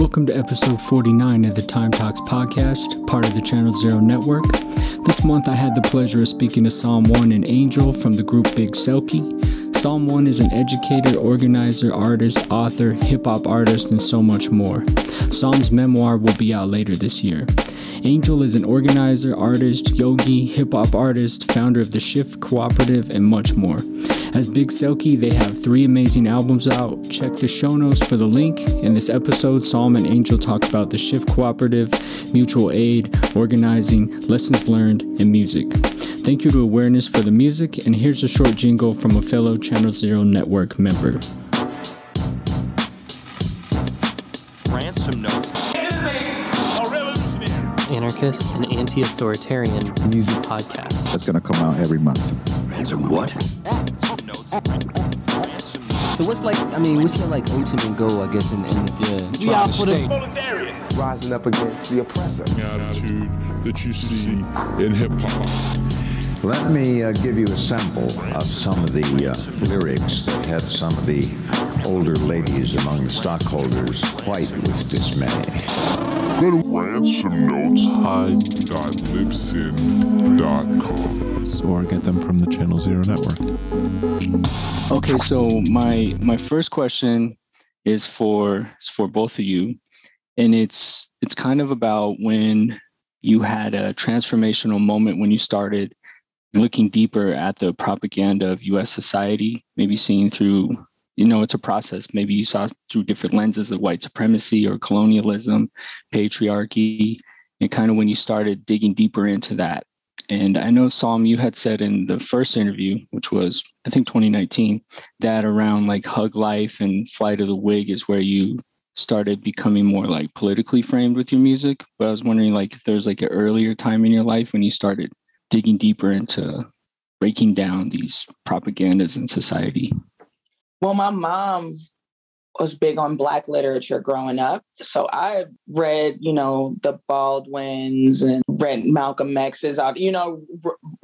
Welcome to episode 49 of the Time Talks podcast, part of the Channel Zero Network. This month I had the pleasure of speaking to Psalm One and Angel from the group Big Silky. Psalm One is an educator, organizer, artist, author, hip hop artist, and so much more. Psalm's memoir will be out later this year. Angel is an organizer, artist, yogi, hip hop artist, founder of the Shift Cooperative, and much more. As Big Silky, they have three amazing albums out. Check the show notes for the link. In this episode, Psalm and Angel talk about the Shift Cooperative, mutual aid, organizing, lessons learned, and music. Thank you to Awareness for the music, and here's a short jingle from a fellow Channel Zero Network member. Ransom notes. anarchist and anti-authoritarian music podcast. That's going to come out every month. Ransom what? Ransom notes. Ransom notes. So what's like? I mean, what's your like ultimate goal? I guess in, in this yeah. We out for the rising up against the oppressor. attitude that you see in hip hop. Let me uh, give you a sample of some of the uh, lyrics that had some of the older ladies among the stockholders white with dismay. Go to ransomnotes.libsyn.com or get them from the Channel Zero network. Okay, so my my first question is for is for both of you, and it's it's kind of about when you had a transformational moment when you started looking deeper at the propaganda of U.S. society, maybe seeing through you know it's a process. Maybe you saw through different lenses of white supremacy or colonialism, patriarchy, and kind of when you started digging deeper into that. And I know, Psalm, you had said in the first interview, which was, I think, 2019, that around like Hug Life and Flight of the Wig is where you started becoming more like politically framed with your music. But I was wondering, like, if there's like an earlier time in your life when you started digging deeper into breaking down these propagandas in society. Well, my mom was big on Black literature growing up. So I read, you know, the Baldwins and read Malcolm X's out, you know,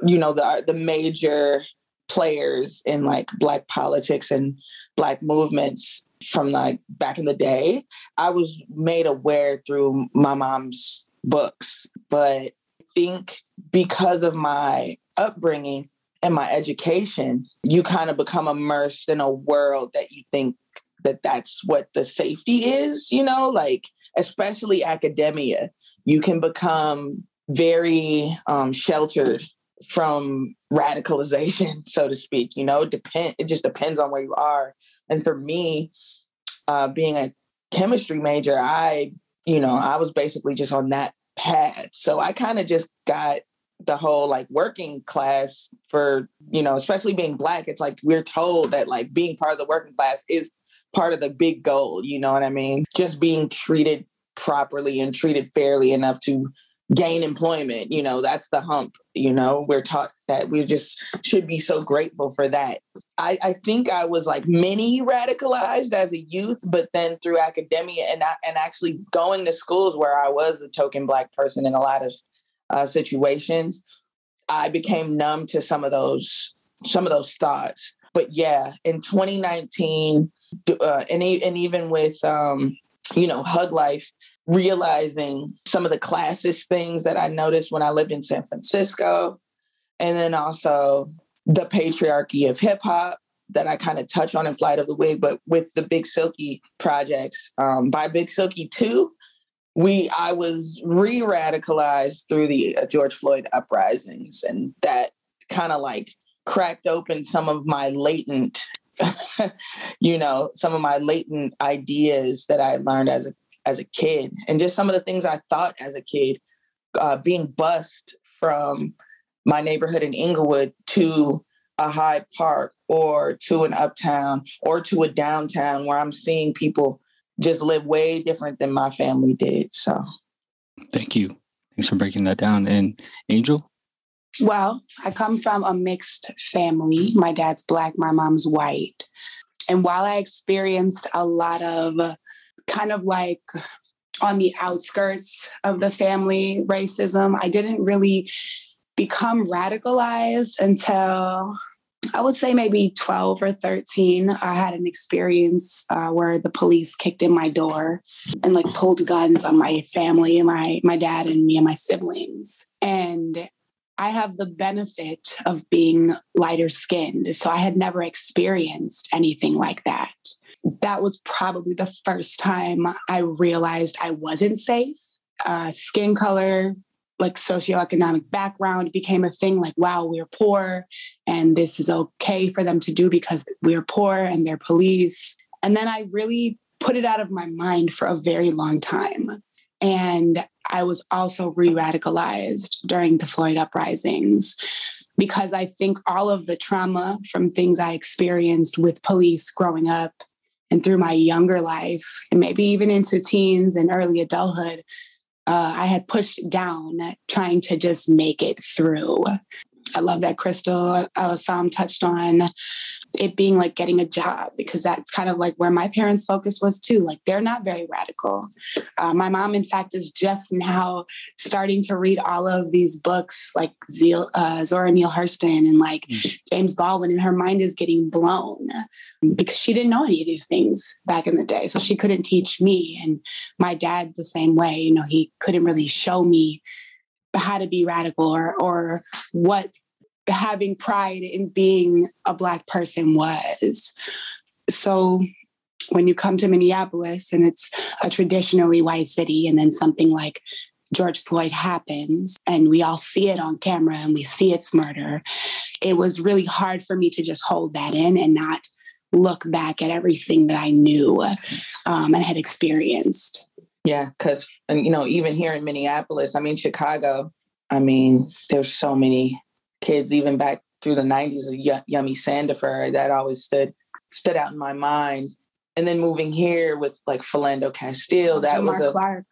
you know, the the major players in like Black politics and Black movements from like back in the day. I was made aware through my mom's books, but I think because of my upbringing and my education, you kind of become immersed in a world that you think that that's what the safety is, you know, like especially academia, you can become very um, sheltered from radicalization, so to speak. You know, depend. It just depends on where you are. And for me, uh, being a chemistry major, I, you know, I was basically just on that path. So I kind of just got the whole like working class for you know especially being black it's like we're told that like being part of the working class is part of the big goal you know what i mean? Just being treated properly and treated fairly enough to gain employment you know that's the hump you know? We're taught that we just should be so grateful for that. I, I think i was like mini radicalized as a youth but then through academia and, I, and actually going to schools where i was a token black person in a lot of uh, situations, I became numb to some of those some of those thoughts. But yeah, in 2019, uh, and and even with um, you know Hug Life, realizing some of the classist things that I noticed when I lived in San Francisco, and then also the patriarchy of hip hop that I kind of touch on in Flight of the Wig, but with the Big Silky projects um, by Big Silky 2, we I was re-radicalized through the uh, George Floyd uprisings, and that kind of like cracked open some of my latent, you know, some of my latent ideas that I learned as a as a kid, and just some of the things I thought as a kid, uh, being bused from my neighborhood in Inglewood to a Hyde Park or to an uptown or to a downtown where I'm seeing people just live way different than my family did. So Thank you. Thanks for breaking that down. And Angel? Well, I come from a mixed family. My dad's black, my mom's white. And while I experienced a lot of kind of like on the outskirts of the family racism, I didn't really become radicalized until I would say maybe 12 or 13, I had an experience uh, where the police kicked in my door and like pulled guns on my family and my my dad and me and my siblings. And I have the benefit of being lighter skinned. So I had never experienced anything like that. That was probably the first time I realized I wasn't safe. Uh, skin color, like socioeconomic background became a thing like wow we're poor and this is okay for them to do because we're poor and they're police. And then i really put it out of my mind for a very long time. And i was also re-radicalized during the floyd uprisings because i think all of the trauma from things i experienced with police growing up and through my younger life and maybe even into teens and early adulthood uh, I had pushed down trying to just make it through. I love that Crystal Alasam touched on it being like getting a job because that's kind of like where my parents' focus was too. Like they're not very radical. Uh, my mom, in fact, is just now starting to read all of these books like Zeal, uh, Zora Neale Hurston and like mm. James Baldwin, and her mind is getting blown because she didn't know any of these things back in the day. So she couldn't teach me. And my dad, the same way, you know, he couldn't really show me how to be radical or or what having pride in being a black person was. So when you come to Minneapolis and it's a traditionally white city and then something like George Floyd happens and we all see it on camera and we see its murder, it was really hard for me to just hold that in and not look back at everything that I knew um, and had experienced. Yeah, because and you know even here in Minneapolis, I mean Chicago, I mean there's so many kids even back through the 90s y- Yummy Sandifer that always stood stood out in my mind. And then moving here with like Philando Castile, that Jamar was a Clark.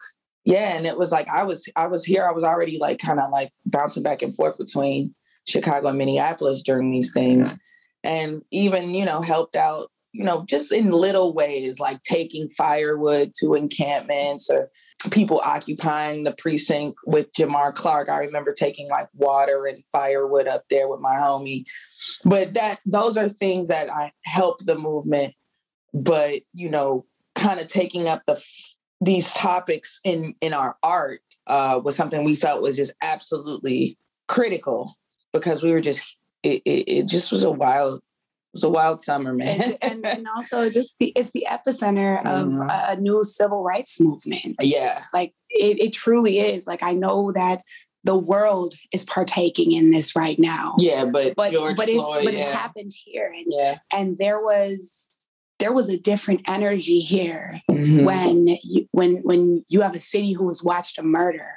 yeah, and it was like I was I was here, I was already like kind of like bouncing back and forth between Chicago and Minneapolis during these things. And even, you know, helped out you know, just in little ways, like taking firewood to encampments or people occupying the precinct with Jamar Clark. I remember taking like water and firewood up there with my homie. But that those are things that I help the movement. But you know, kind of taking up the these topics in in our art uh, was something we felt was just absolutely critical because we were just it, it, it just was a wild was a wild summer, man. and, and, and, also just the it's the epicenter of mm-hmm. a new civil rights movement. Yeah. Like it, it truly is. Like I know that the world is partaking in this right now. Yeah, but but George but, Floyd, but yeah. it happened here. And yeah. and there was there was a different energy here mm-hmm. when you when when you have a city who has watched a murder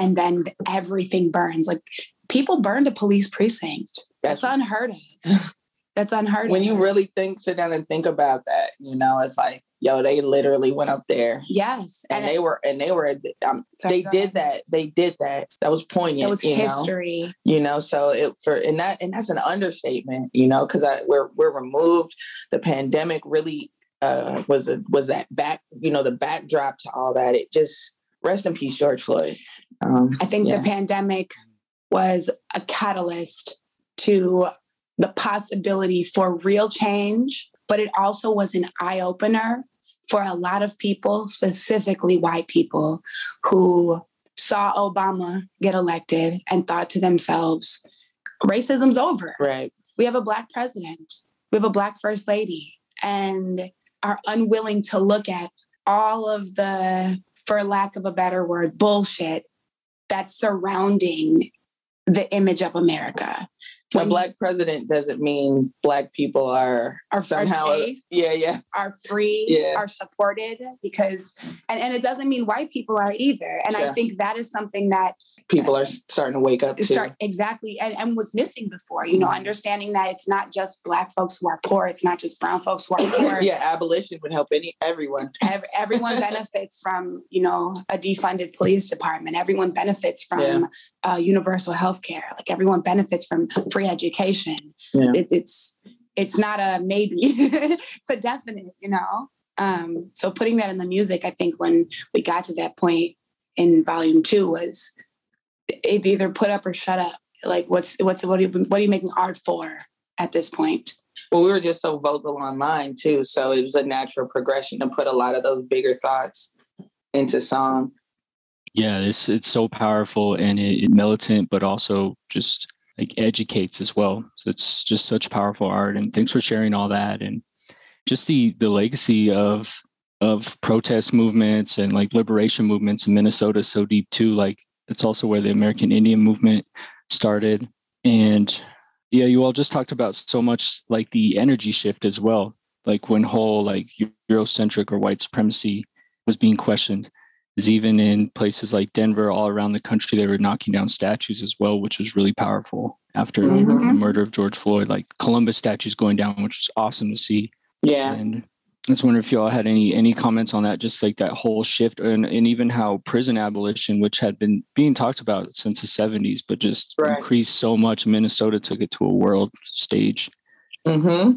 and then everything burns. Like people burned a police precinct. That's, That's unheard of. That's unheard when you really think, sit down and think about that, you know, it's like, yo, they literally went up there. Yes. And, and they were, and they were, um, they did that. They did that. That was poignant. It was history. Know? You know, so it for, and that, and that's an understatement, you know, cause I, we're, we're removed. The pandemic really uh, was a, was that back, you know, the backdrop to all that. It just, rest in peace, George Floyd. Um, I think yeah. the pandemic was a catalyst to the possibility for real change, but it also was an eye opener for a lot of people, specifically white people, who saw Obama get elected and thought to themselves, racism's over. Right. We have a black president, we have a black first lady, and are unwilling to look at all of the, for lack of a better word, bullshit that's surrounding the image of America a black president doesn't mean black people are, are somehow are safe, yeah yeah. Are free? Yeah. are supported? Because and, and it doesn't mean white people are either. And i think that is something that people are starting to wake up to. Start, exactly and, and was missing before you know mm-hmm. understanding that it's not just black folks who are poor it's not just brown folks who are poor yeah abolition would help any everyone Every, everyone benefits from you know a defunded police department everyone benefits from yeah. uh, universal health care like everyone benefits from free education yeah. it, it's it's not a maybe it's a definite you know um, so putting that in the music i think when we got to that point in volume two was either put up or shut up. Like what's what's what are you what are you making art for? at this point. Well, we were just so vocal online too, so it was a natural progression to put a lot of those bigger thoughts into song. Yeah, it's it's so powerful and it, it militant, but also just like educates as well. So it's just such powerful art. And thanks for sharing all that and just the the legacy of of protest movements and like liberation movements in Minnesota so deep too. Like it's also where the American Indian movement started. And yeah, you all just talked about so much like the energy shift as well. Like when whole like Eurocentric or white supremacy was being questioned is even in places like Denver, all around the country, they were knocking down statues as well, which was really powerful after mm-hmm. the murder of George Floyd, like Columbus statues going down, which was awesome to see. Yeah. And I was wondering if y'all had any any comments on that, just like that whole shift and, and even how prison abolition, which had been being talked about since the 70s, but just right. increased so much, Minnesota took it to a world stage. Mm-hmm.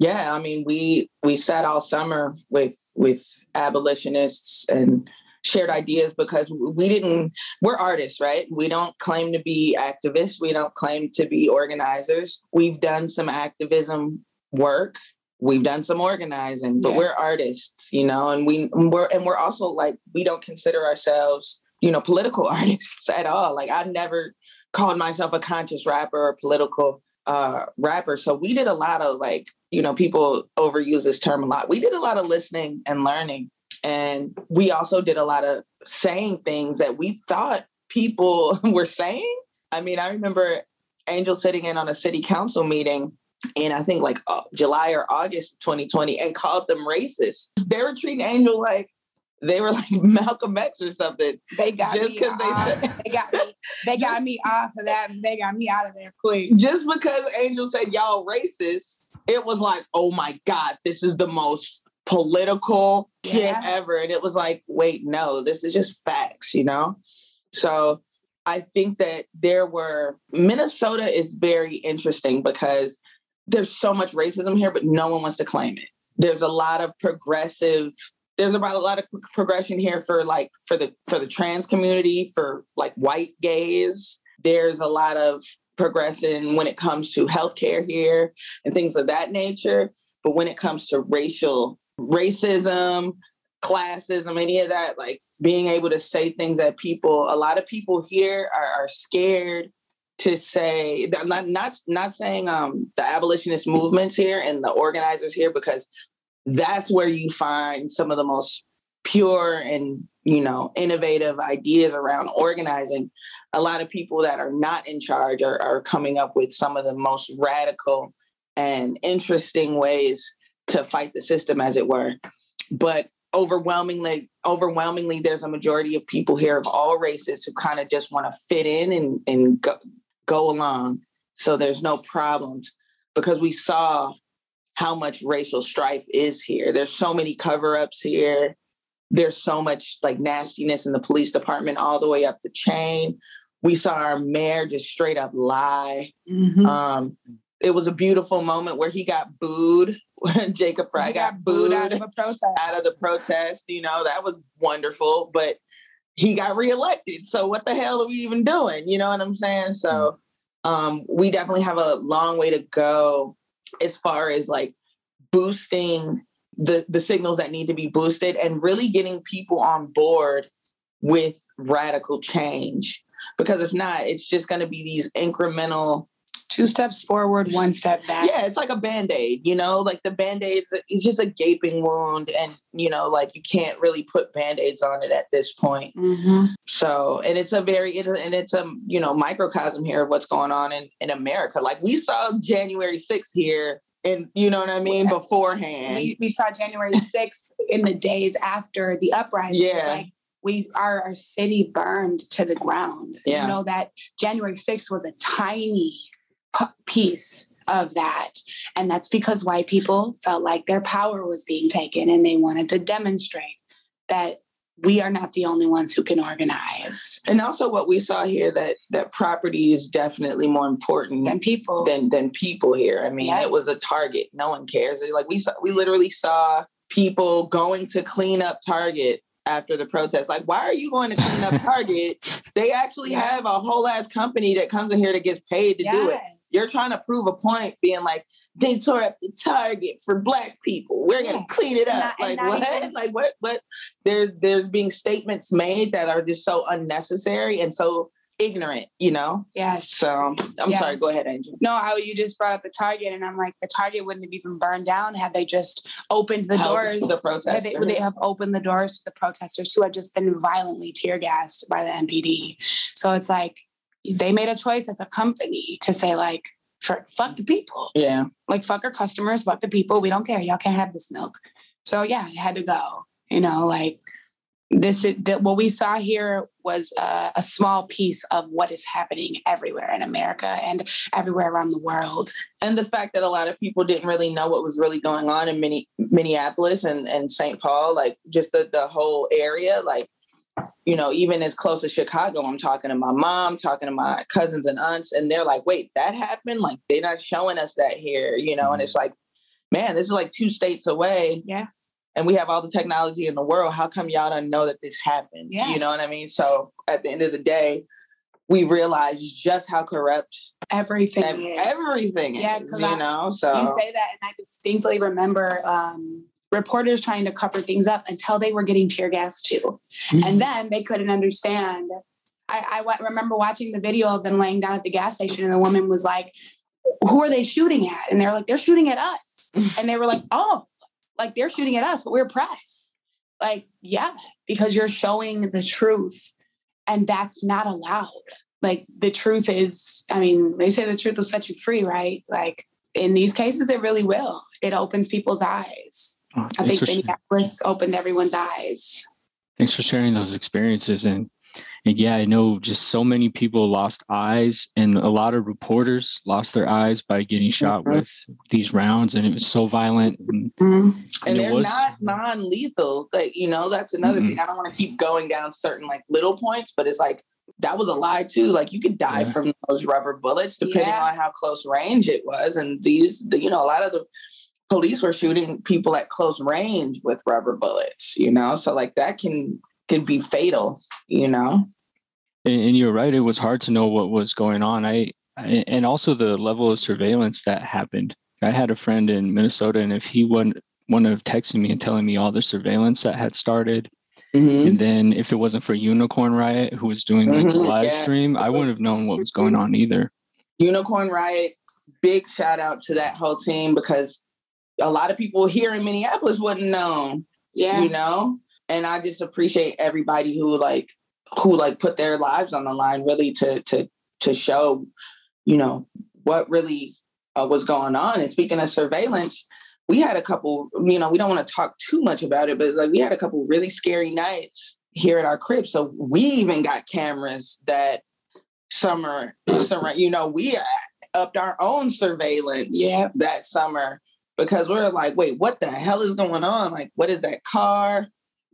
Yeah, I mean, we we sat all summer with with abolitionists and shared ideas because we didn't we're artists right we don't claim to be activists we don't claim to be organizers we've done some activism work we've done some organizing but yeah. we're artists you know and we we're and we're also like we don't consider ourselves you know political artists at all. Like i've never called myself a conscious rapper or political uh rapper. So we did a lot of like you know people overuse this term a lot. We did a lot of listening and learning. And we also did a lot of saying things that we thought people were saying. I mean i remember angel sitting in on a city council meeting in I think like uh, July or August 2020 and called them racist. They were treating Angel like they were like Malcolm X or something. They got just because they said they got me. They got me off of that. They got me out of there quick. Just because Angel said y'all racist, it was like, oh my god, this is the most political yeah. shit ever. And it was like, wait, no, this is just facts, you know. So I think that there were Minnesota is very interesting because there's so much racism here, but no one wants to claim it. There's a lot of progressive. There's about a lot of progression here for like for the for the trans community, for like white gays. There's a lot of progression when it comes to healthcare here and things of that nature. But when it comes to racial racism, classism, any of that, like being able to say things that people, a lot of people here are, are scared to say not not not saying um the abolitionist movements here and the organizers here because that's where you find some of the most pure and you know innovative ideas around organizing. A lot of people that are not in charge are, are coming up with some of the most radical and interesting ways to fight the system as it were. But overwhelmingly overwhelmingly there's a majority of people here of all races who kind of just want to fit in and, and go, go along so there's no problems because we saw how much racial strife is here. There's so many cover ups here. There's so much like nastiness in the police department all the way up the chain. We saw our mayor just straight up lie. Mm-hmm. Um, it was a beautiful moment where he got booed. When Jacob Frey got, got, booed out of, a protest. out of the protest. You know, that was wonderful. But he got reelected. So what the hell are we even doing? You know what I'm saying? So mm. um, we definitely have a long way to go as far as like boosting the the signals that need to be boosted and really getting people on board with radical change. Because if not, it's just going to be these incremental two steps forward, one step back. Yeah, it's like a band aid, you know, like the band aid's it's just a gaping wound. And, you know, like you can't really put band aids on it at this point. Mm-hmm. So, and it's a very, it, and it's a, you know, microcosm here of what's going on in, in America. Like we saw January 6th here. And you know what I mean? Beforehand, we, we saw January 6th in the days after the uprising. Yeah. Like we our, our city burned to the ground. Yeah. You know that January 6th was a tiny piece of that. And that's because white people felt like their power was being taken and they wanted to demonstrate that we are not the only ones who can organize. And also what we saw here that that property is definitely more important than people than than people here. I mean, yes. it was a target. No one cares. Like we saw we literally saw people going to clean up Target after the protest. Like, why are you going to clean up Target? they actually have a whole ass company that comes in here that gets paid to yes. do it. You're trying to prove a point, being like, they tore up the target for black people. We're gonna clean it up. Not- like what? even- like what? What? There, there's being statements made that are just so unnecessary and so ignorant. You know. Yes. So I'm sorry. Go ahead, Angel. No, I, you just brought up the Target, and I'm like, the Target wouldn't have even burned down had they just opened the Help doors. the Had protesters. they, they have opened the doors to the protesters who had just been violently tear gassed by the MPD? So it's like they made a choice as a company to say like, for, fuck the people, yeah. like fuck our customers, fuck the people. We don't care. Y'all can't have this milk. So yeah, it had to go. You know, like this is that what we saw here was a, a small piece of what is happening everywhere in America and everywhere around the world. and the fact that a lot of people didn't really know what was really going on in Minne- Minneapolis and, and St. Paul, like just the, the whole area, like, you know, even as close as Chicago, I'm talking to my mom, talking to my cousins and aunts, and they're like, wait, that happened? Like, they're not showing us that here, you know? And it's like, man, this is like two states away. Yeah. And we have all the technology in the world. How come y'all don't know that this happened? Yeah. You know what I mean? So at the end of the day, we realize just how corrupt Everything. ev- is. everything Yeah, is, you I- know. So You say that, and I distinctly remember um, reporters trying to cover things up until they were getting tear gas too, hmm. and then they couldn't understand. I, I remember watching the video of them laying down at the gas station, and the woman was like, "Who are they shooting at?" And they're like, "They're shooting at us," and they were like, "Oh, like they're shooting at us, but we're press." Like, yeah, because you're showing the truth, and that's not allowed. Like the truth is, I mean, they say the truth will set you free, right? Like in these cases, it really will. It opens people's eyes. Oh, I think for, sh- Minneapolis opened everyone's eyes. thanks for sharing those experiences and and yeah, I know just so many people lost eyes, and a lot of reporters lost their eyes by getting shot Mhm. with these rounds, and it was so violent. And, Mhm. and it they're was- not non-lethal. Like, you know, that's another Mhm. thing. I don't want to keep going down certain like little points, but it's like that was a lie too. Like you could die Yeah. from those rubber bullets depending Yeah. on how close range it was. And these, the, you know, a lot of the police were shooting people at close range with rubber bullets. You know, so like that can can be fatal. You know. and, and you're right; it was hard to know what was going on. I, I and also the level of surveillance that happened. I had a friend in Minnesota, and if he wouldn't wouldn't have texted me and telling me all the surveillance that had started, Mm-hmm. and then if it wasn't for Unicorn Riot, who was doing like the Mhm, live yeah. stream, I wouldn't have known what was going on either. Unicorn Riot, big shout out to that whole team because a lot of people here in Minneapolis wouldn't know, Yeah. you know? And I just appreciate everybody who like who like put their lives on the line really to to to show, you know, what really uh, was going on. And speaking of surveillance, we had a couple, you know, we don't want to talk too much about it, but like we had a couple really scary nights here at our crib. So we even got cameras that summer, summer you know, we upped our own surveillance Yeah. that summer because we're like, wait, what the hell is going on? Like, what is that car?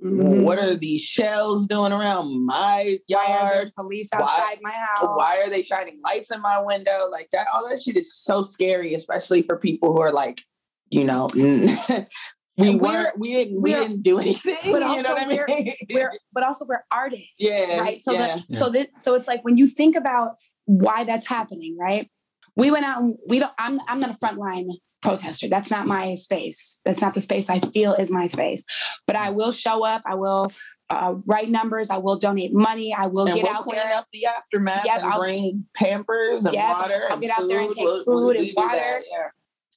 Mhm. What are these shells doing around my Why yard? police Why- outside my house? Why are they shining lights in my window? Like that, all that shit is so scary, especially for people who are like, you know, we weren't, we didn't, we didn't do anything. but you know what I we're- mean? We're, but also we're artists. Yeah, Right. So yeah. that so that so it's like when you think about why that's happening, right? We went out and we don't I'm I'm not a frontline protester. That's not my space. That's not the space I feel is my space. But I will show up. I will uh, write numbers. I will donate money. I will and get we'll out clean there. up the aftermath Yep, and I'll- bring Pampers and water. I'll and get out there and take We'll- food we and water. Yeah.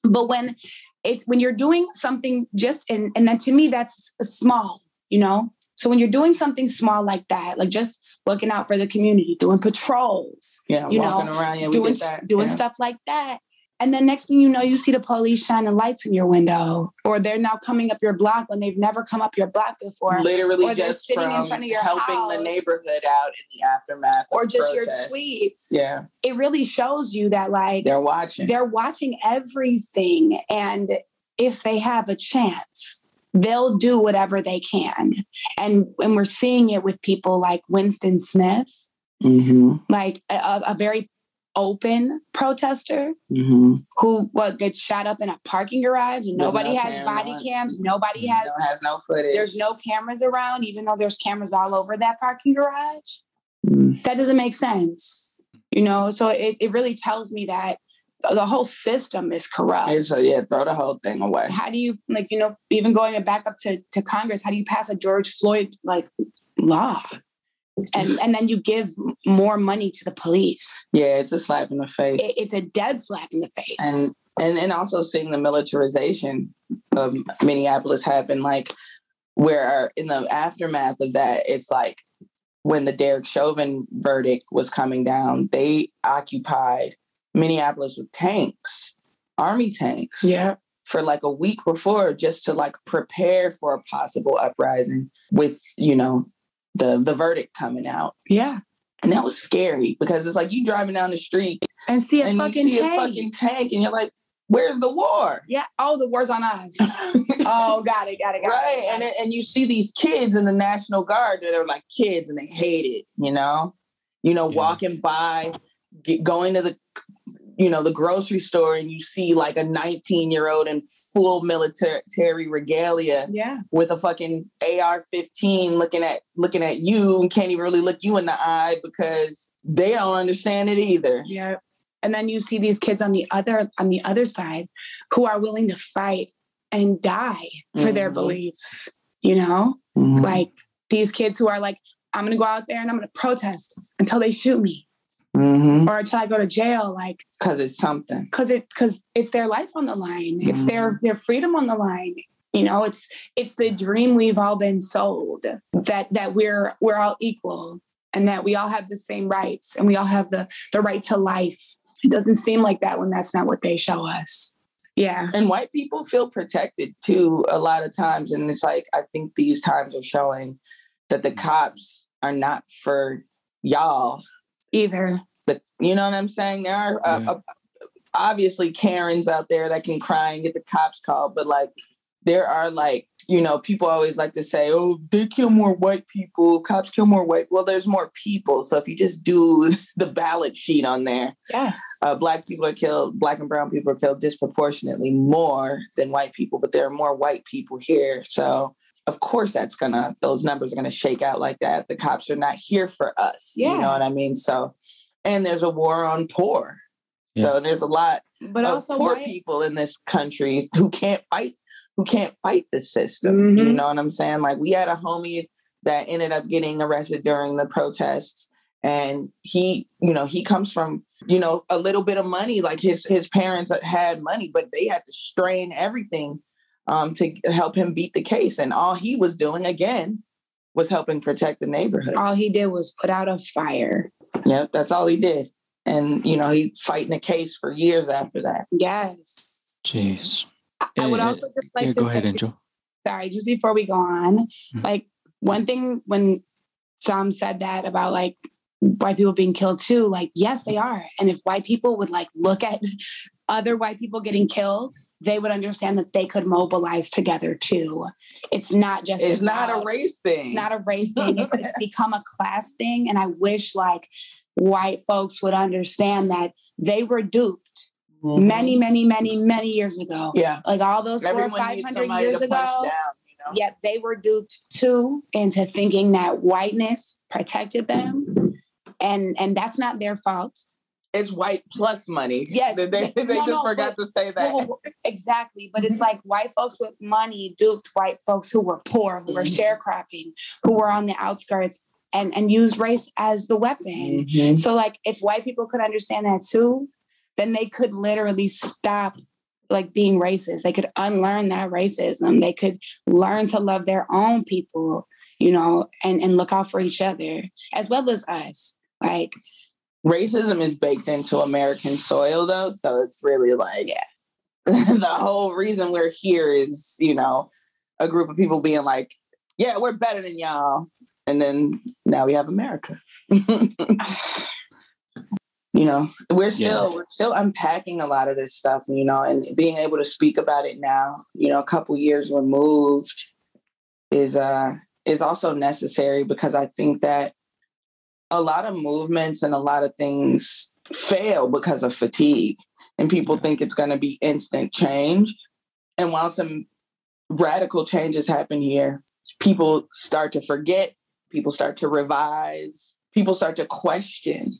but when it's when you're doing something just in and then to me that's small you know so when you're doing something small like that like just looking out for the community doing patrols Yeah, You walking know, around. Yeah, we doing that. doing yeah. stuff like that and then next thing you know you see the police shining lights in your window or they're now coming up your block when they've never come up your block before Literally just sitting in from front of your helping the neighborhood out in the aftermath. or just your tweets Yeah, it really shows you that like they're watching. they're watching everything and if they have a chance they'll do whatever they can and and we're seeing it with people like winston smith mm-hmm. like a, a very open protester Mm-hmm. who what gets shot up in a parking garage and nobody no has camera body cams nobody has no, has no footage. there's no cameras around even though there's cameras all over that parking garage Mm. that doesn't make sense you know so it, it really tells me that the whole system is corrupt. And so yeah, throw the whole thing away. How do you like you know even going back up to to Congress? How do you pass a George Floyd like law? And and then you give more money to the police. Yeah, it's a slap in the face. It- it's a dead slap in the face. and and and also seeing the militarization of Minneapolis happen, like where uh, in the aftermath of that, it's like when the Derek Chauvin verdict was coming down, they occupied Minneapolis with tanks, army tanks, yeah, for like a week before, just to like prepare for a possible uprising with you know the the verdict coming out. yeah, And that was scary because it's like you driving down the street and see a and you fucking see tank. a fucking tank and you're like, where's the war? yeah. Oh, the war's on us. oh, got it, got it, got right. it. And it- and you see these kids in the National Guard that are like kids and they hate it, you know? You know, Yeah. walking by, get, going to the you know, the grocery store and you see like a 19 year old in full military regalia yeah, with a fucking AR-15 looking at looking at you and can't even really look you in the eye because they don't understand it either. yeah. And then you see these kids on the other on the other side who are willing to fight and die for their Mhm. beliefs. You know, like these kids who are like, I'm gonna go out there and I'm gonna protest until they shoot me Mm-hmm. or until I go to jail. Like, Because it's something. because it because it's their life on the line. It's their their freedom on the line. You know, it's it's the dream we've all been sold that that we're we're all equal and that we all have the same rights and we all have the the right to life. It doesn't seem like that when that's not what they show us. Yeah. And white people feel protected too a lot of times. And it's like, I think these times are showing that the cops are not for y'all. Either. The, you know what I'm saying? There are uh, Yeah. uh, obviously Karens out there that can cry and get the cops called, but like, there are like, you know, people always like to say, oh, they kill more white people, cops kill more white. Well, there's more people. So if you just do the ballot sheet on there, Yes. uh, black people are killed, black and brown people are killed disproportionately more than white people, but there are more white people here. So of course that's gonna those numbers are gonna shake out like that. The cops are not here for us. yeah. You know what I mean? So and there's a war on poor. So there's a lot But of also poor white, people in this country who can't fight who can't fight the system. You Mhm. know what I'm saying? Like we had a homie that ended up getting arrested during the protests and he you know he comes from you know a little bit of money like his his parents had money but they had to strain everything um to help him beat the case and all he was doing again was helping protect the neighborhood all he did was put out a fire. yep that's all he did and you know he fighting the case for years after that Yes. Jeez. I- I would Eh, also just like yeah, to go ahead, Angel. sorry, just before we go on, Mhm. like one thing when Psalm said that about like white people being killed too, like, yes, they are. And if white people would like look at other white people getting killed, they would understand that they could mobilize together too. It's not just it's not a race thing It's not a race thing. It's, it's become a class thing. And I wish like white folks would understand that they were duped Mhm. many, many, many, many years ago. yeah Like all those four or five hundred years ago. down you know Yet they were duped too into thinking that whiteness protected them. And and that's not their fault. It's white plus money. Yes. They, they, they No, just no, forgot to say that. Well, exactly. But it's like white folks with money duped white folks who were poor, who were Mhm. sharecropping, who were on the outskirts and, and used race as the weapon. Mhm. So like if white people could understand that too, then they could literally stop like being racist. They could unlearn that racism. They could learn to love their own people, you know, and, and look out for each other as well as us. Like, Racism is baked into American soil, though. So it's really like, Yeah. the whole reason we're here is, you know, a group of people being like, yeah, we're better than y'all. And then now we have America. you know, we're still we're still unpacking a lot of this stuff, you know, and being able to speak about it now, you know, a couple years removed is uh is also necessary because I think that a lot of movements and a lot of things fail because of fatigue and people think it's going to be instant change. And while some radical changes happen here people start to forget people start to revise people start to question.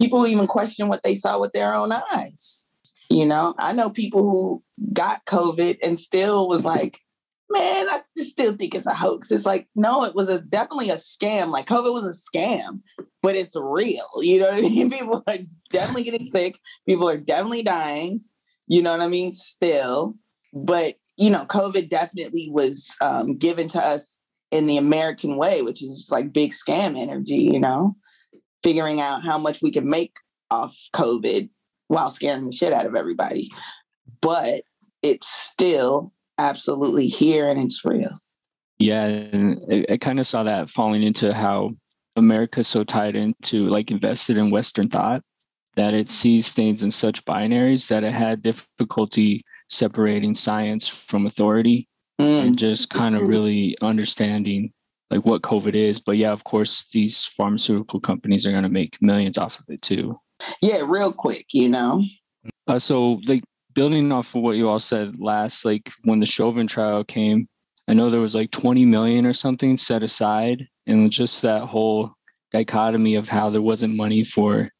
People even question what they saw with their own eyes. You know, I know people who got COVID and still was like, man, I still think it's a hoax. It's like, no, it was a definitely a scam. Like COVID was a scam, but it's real. You know what I mean? People are definitely getting sick. People are definitely dying. You know what I mean? Still, but you know, COVID definitely was um, given to us in the American way, which is just like big scam energy. You know, figuring out how much we can make off COVID while scaring the shit out of everybody. But it's still absolutely here and it's real. Yeah, and I, I kind of saw that falling into how America's so tied into like invested in Western thought that it sees things in such binaries that it had difficulty separating science from authority Mm. and just kind of really understanding like what COVID is. But yeah, of course, these pharmaceutical companies are going to make millions off of it too. Yeah, real quick, you know. Uh, so like building off of what you all said last, like when the Chauvin trial came, I know there was like 20 million or something set aside, and just that whole dichotomy of how there wasn't money for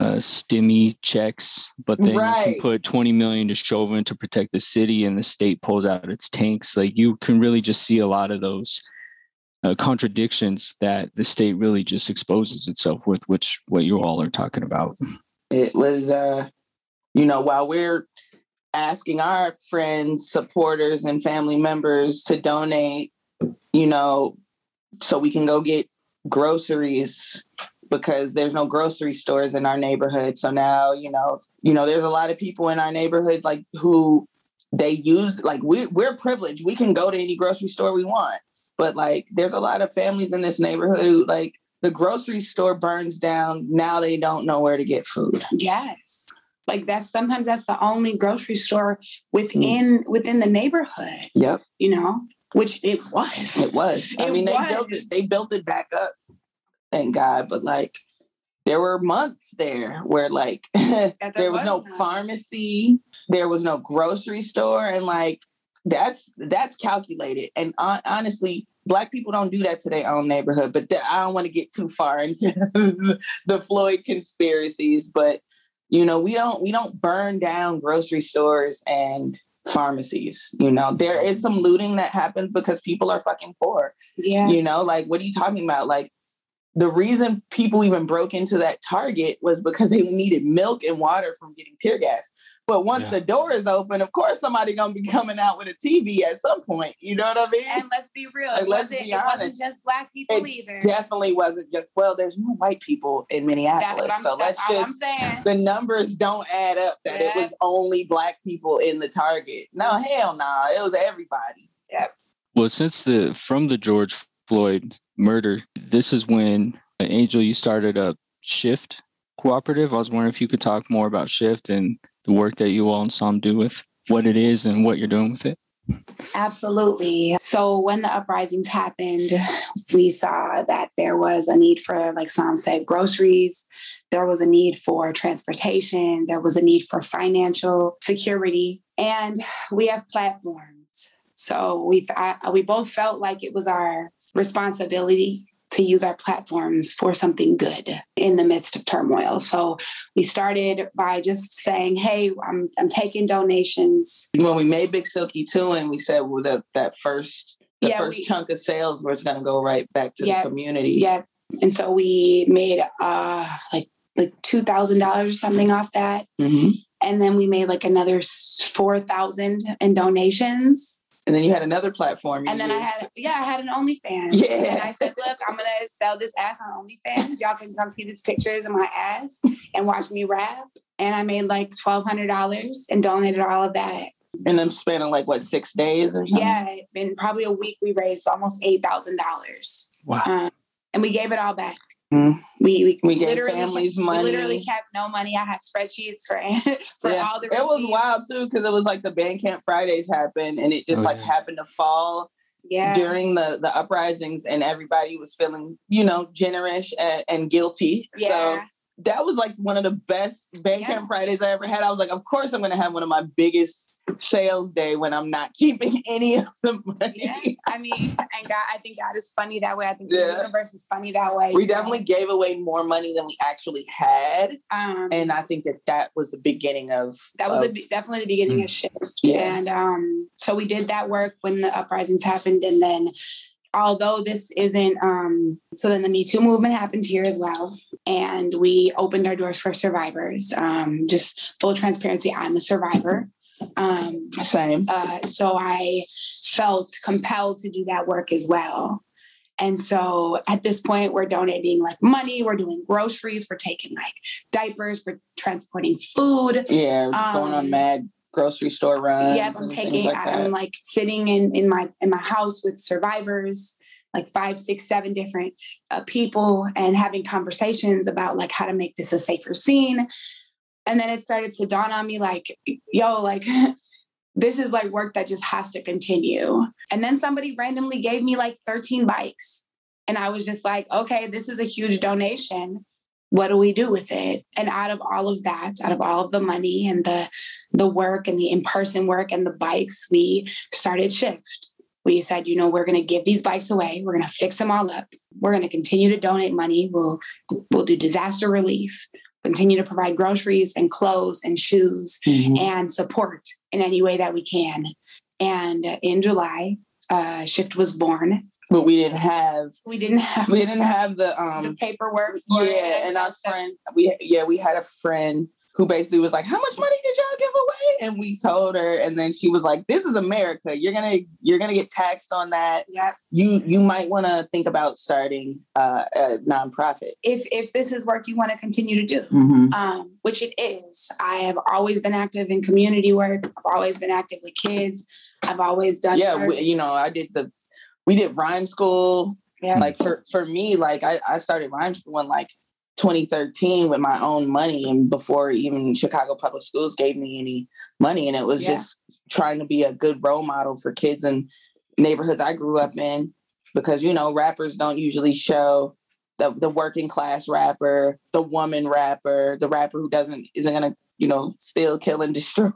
uh, stimmy checks, but then you can put 20 million to Chauvin to protect the city, and the state pulls out its tanks. Like you can really just see a lot of those uh, contradictions that the state really just exposes itself with, which what you all are talking about. It was uh, you know, while we're asking our friends, supporters, and family members to donate, you know, so we can go get groceries because there's no grocery stores in our neighborhood. So now, you know, you know, there's a lot of people in our neighborhood like who they use like we we're privileged. We can go to any grocery store we want. But like there's a lot of families in this neighborhood who like the grocery store burns down. Now they don't know where to get food. Yes. Like that's sometimes that's the only grocery store hmm. within within the neighborhood, Yep. you know, which it was. It was. I It mean, they built it. They built it back up. Thank God. But like, there were months there where like there there was no was none. pharmacy, there was no grocery store, and like that's that's calculated. And hon- honestly, black people don't do that to their own neighborhood. But I don't want to get too far into the Floyd conspiracies. But you know, we don't we don't burn down grocery stores and pharmacies. You know, there is some looting that happens because people are fucking poor. Yeah. You know, like what are you talking about? Like the reason people even broke into that Target was because they needed milk and water from getting tear gas. But once Yeah. the door is open, of course somebody gonna be coming out with a TV at some point. You know what I mean? And let's be real. Like, It let's wasn't, be it wasn't just black people It either. Definitely wasn't just well. There's no white people in That's Minneapolis, what I'm, so that's let's all I'm just saying. the numbers don't add up that it was only black people in the Target. No, hell no, it was everybody. Yep. Well, since the from the George Floyd murder, this is when uh, Angel you started a Shift cooperative. I was wondering if you could talk more about Shift and the work that you all and Psalm do with what it is and what you're doing with it. Absolutely. So when the uprisings happened, we saw that there was a need for, like Psalm said, groceries. There was a need for transportation. There was a need for financial security. And we have platforms. So we we both felt like it was our responsibility to use our platforms for something good in the midst of turmoil. So we started by just saying, "Hey, I'm I'm taking donations When we made Big Silky 2 and we said well, that that first the Yeah, first we- chunk of sales was going to go right back to Yeah, the community. Yeah. And so we made uh like like two thousand dollars or something off that. Mhm. And then we made like another four thousand in donations. And then you had another platform. And then I had yeah, I had an OnlyFans. Yeah. And I said, look, I'm gonna sell this ass on OnlyFans. Y'all can come see these pictures of my ass and watch me rap. And I made like twelve hundred dollars and donated all of that. and then spanning like what six days or something. Yeah, in probably a week we raised almost eight thousand dollars. Wow. Um, and we gave it all back. Mm. We we, We gave literally families kept, money. We literally kept no money. I had spreadsheets for for Yeah. all the It was wild too because it was like the Bandcamp Fridays happened, and it just Oh, like yeah. happened to fall Yeah, during the the uprisings, and everybody was feeling you know generous and, and guilty. yeah. So that was like one of the best Bandcamp Yeah. Fridays I ever had. I was like, of course I'm gonna have one of my biggest sales day when I'm not keeping any of the money. Yeah. I mean, and God, I think God is funny that way. I think Yeah. the universe is funny that way. We you know? definitely gave away more money than we actually had, um, and I think that that was the beginning of that was of, a, definitely the beginning of shift. Yeah. And um, so we did that work when the uprisings happened. And then, although this isn't, um, so then the Me Too movement happened here as well. And we opened our doors for survivors. Um, just full transparency, I'm a survivor. Um, same. uh, so I felt compelled to do that work as well. And so at this point, we're donating like money, we're doing groceries, we're taking like diapers, we're transporting food. Yeah, going on Um, mad grocery store runs. Yep, I'm taking. like I'm that. like sitting in in my in my house with survivors, like five, six, seven different uh, people, and having conversations about like how to make this a safer scene. And then it started to dawn on me, like, yo, like. This is like work that just has to continue. And then somebody randomly gave me like 13 bikes. And I was just like, okay, this is a huge donation. What do we do with it? And out of all of that, out of all of the money and the the work and the in-person work and the bikes, we started Shift. We said, you know, we're going to give these bikes away. We're going to fix them all up. We're going to continue to donate money. We'll we'll do disaster relief. Continue to provide groceries and clothes and shoes Mhm. and support in any way that we can. And in July, uh, Shift was born. But we didn't have We didn't have we didn't have the the um paperwork. For it yeah, and our stuff. friend we yeah we had a friend who basically was like, "How much money did y'all give away?" And we told her, and then she was like, "This is America. You're gonna you're gonna get taxed on that. Yep. You you might want to think about starting uh, a nonprofit." If if this is work you want to continue to do, Mm-hmm. um, which it is. I have always been active in community work. I've always been active with kids. I've always done. Yeah, we, you know, I did the we did rhyme school. yeah. Like for for me, like I I started rhyme school in like 2013 with my own money, and before even Chicago Public Schools gave me any money, and it was Yeah. just trying to be a good role model for kids in neighborhoods I grew up in, because you know rappers don't usually show the the working class rapper, the woman rapper, the rapper who doesn't isn't gonna you know steal, kill, and destroy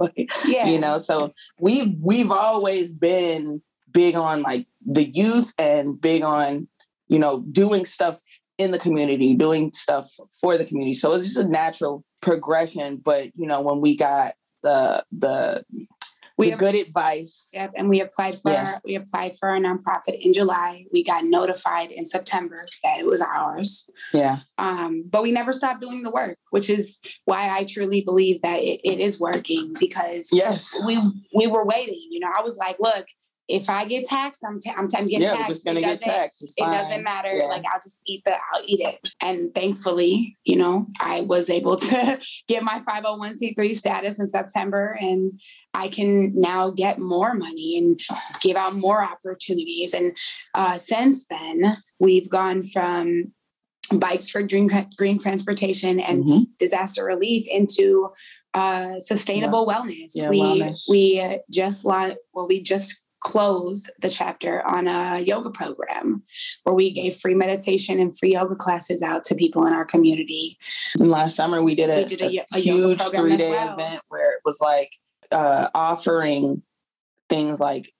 yeah. you know so we've we've always been big on like the youth and big on you know doing stuff in the community doing stuff for the community so it's just a natural progression but you know when we got the the, We have- good advice Yep, and we applied for Yeah. we applied for our nonprofit in July. We got notified in September that it was ours. yeah Um, but we never stopped doing the work, which is why I truly believe that it, it is working because yes we we were waiting. You know, I was like, look, if I get taxed, I'm ta- I'm, I'm getting yeah taxed. gonna It get taxed it's it doesn't matter. Yeah. Like I'll just eat the I'll eat it. And thankfully, you know, I was able to get my 501c3 status in September and I can now get more money and give out more opportunities. And uh, since then, we've gone from bikes for green, green transportation and Mhm. disaster relief into uh, sustainable wellness. Yeah, we wellness. we uh, just launched. Well, we just closed the chapter on a yoga program where we gave free meditation and free yoga classes out to people in our community. And last summer we did a, We did a a a huge three day well. event where it was like uh, offering things like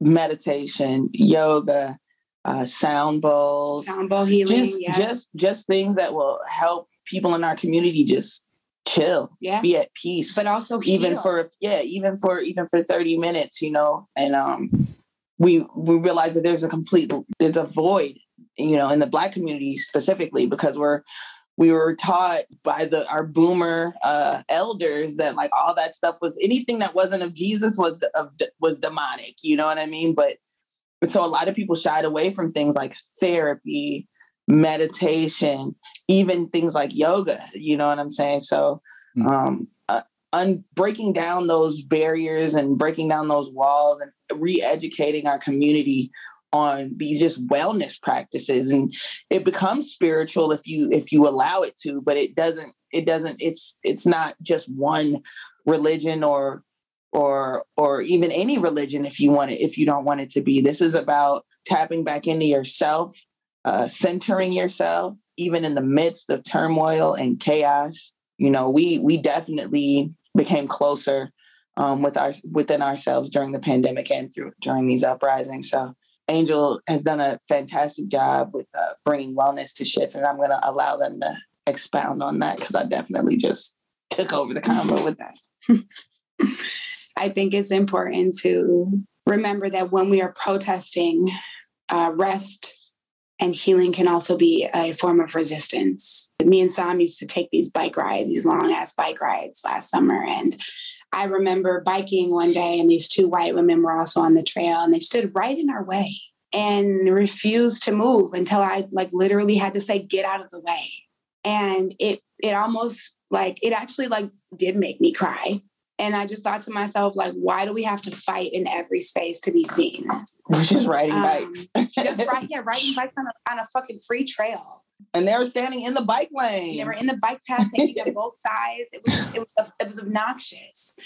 meditation, yoga, uh, sound bowls, Sound bowl healing. just just just things that will help people in our community just chill, yeah. be at peace. But also even for yeah, even for even for thirty minutes, you know, and um, we we realize that there's a complete there's a void, you know, in the Black community specifically because we're we were taught by the our boomer uh, elders that like all that stuff was anything that wasn't of Jesus was of was demonic. You know what I mean? But so a lot of people shied away from things like therapy, meditation, even things like yoga. You know what I'm saying? So, Mm. um, uh, un- breaking down those barriers and breaking down those walls and re-educating our community on these just wellness practices and it becomes spiritual if you if you allow it to but it doesn't it doesn't it's it's not just one religion or or or even any religion if you want it if you don't want it to be this is about tapping back into yourself uh, centering yourself, even in the midst of turmoil and chaos. You know, we we definitely became closer um, with our within ourselves during the pandemic and through during these uprisings. So Angel has done a fantastic job with uh, bringing wellness to shift, and I'm going to allow them to expound on that because I definitely just took over the combo with that. I think it's important to remember that when we are protesting, uh, rest and healing can also be a form of resistance. Me and Psalm used to take these bike rides, these long ass bike rides last summer. And I remember biking one day, and these two white women were also on the trail, and they stood right in our way and refused to move until I like literally had to say, get out of the way. And it it almost like it actually like did make me cry and I just thought to myself, like, why do we have to fight in every space to be seen? Just riding um, bikes. just right, yeah, riding bikes on a, on a fucking free trail. And they were standing in the bike lane. They were in the bike path, taking on both sides. It was just, it was, it was obnoxious,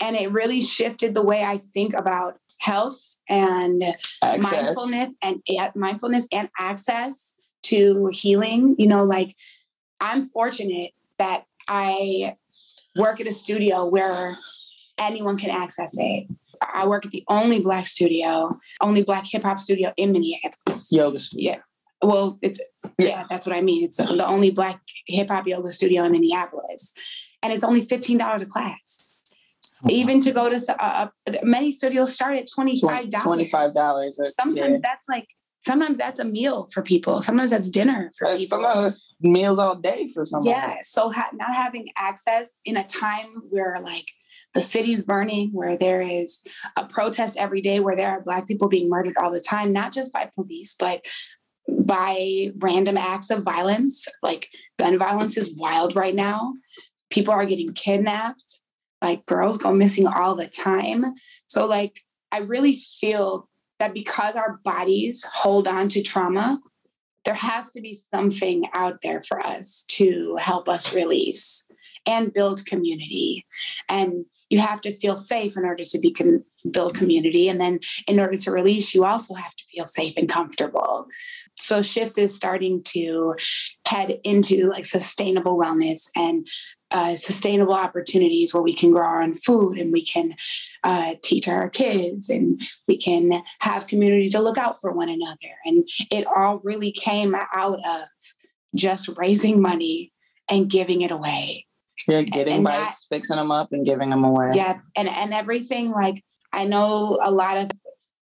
and it really shifted the way I think about health and access. mindfulness and mindfulness and access to healing. You know, like I'm fortunate that I work at a studio where anyone can access it. I work at the only black studio, only black hip hop studio in Minneapolis. Yoga studio. Yeah. Well, it's yeah, yeah that's what I mean. It's the only black hip hop yoga studio in Minneapolis, and it's only fifteen dollars a class. Oh, Even to go to uh, uh many studios start at twenty five dollars. Twenty five dollars. Sometimes yeah. that's like sometimes that's a meal for people. Sometimes that's dinner for that's, people. Sometimes meals all day for some. Yeah. So ha- not having access in a time where like the city's burning, where there is a protest every day, where there are Black people being murdered all the time, not just by police, but by random acts of violence. Like gun violence is wild right now. People are getting kidnapped. Like girls go missing all the time. So, like, I really feel that because our bodies hold on to trauma, there has to be something out there for us to help us release and build community. And you have to feel safe in order to be com- build community and then in order to release you also have to feel safe and comfortable so shift is starting to head into like sustainable wellness and uh, sustainable opportunities where we can grow our own food and we can uh, teach our kids and we can have community to look out for one another. And it all really came out of just raising money and giving it away. Yeah, getting and bikes, that, fixing them up, and giving them away. Yeah, and and everything like I know a lot of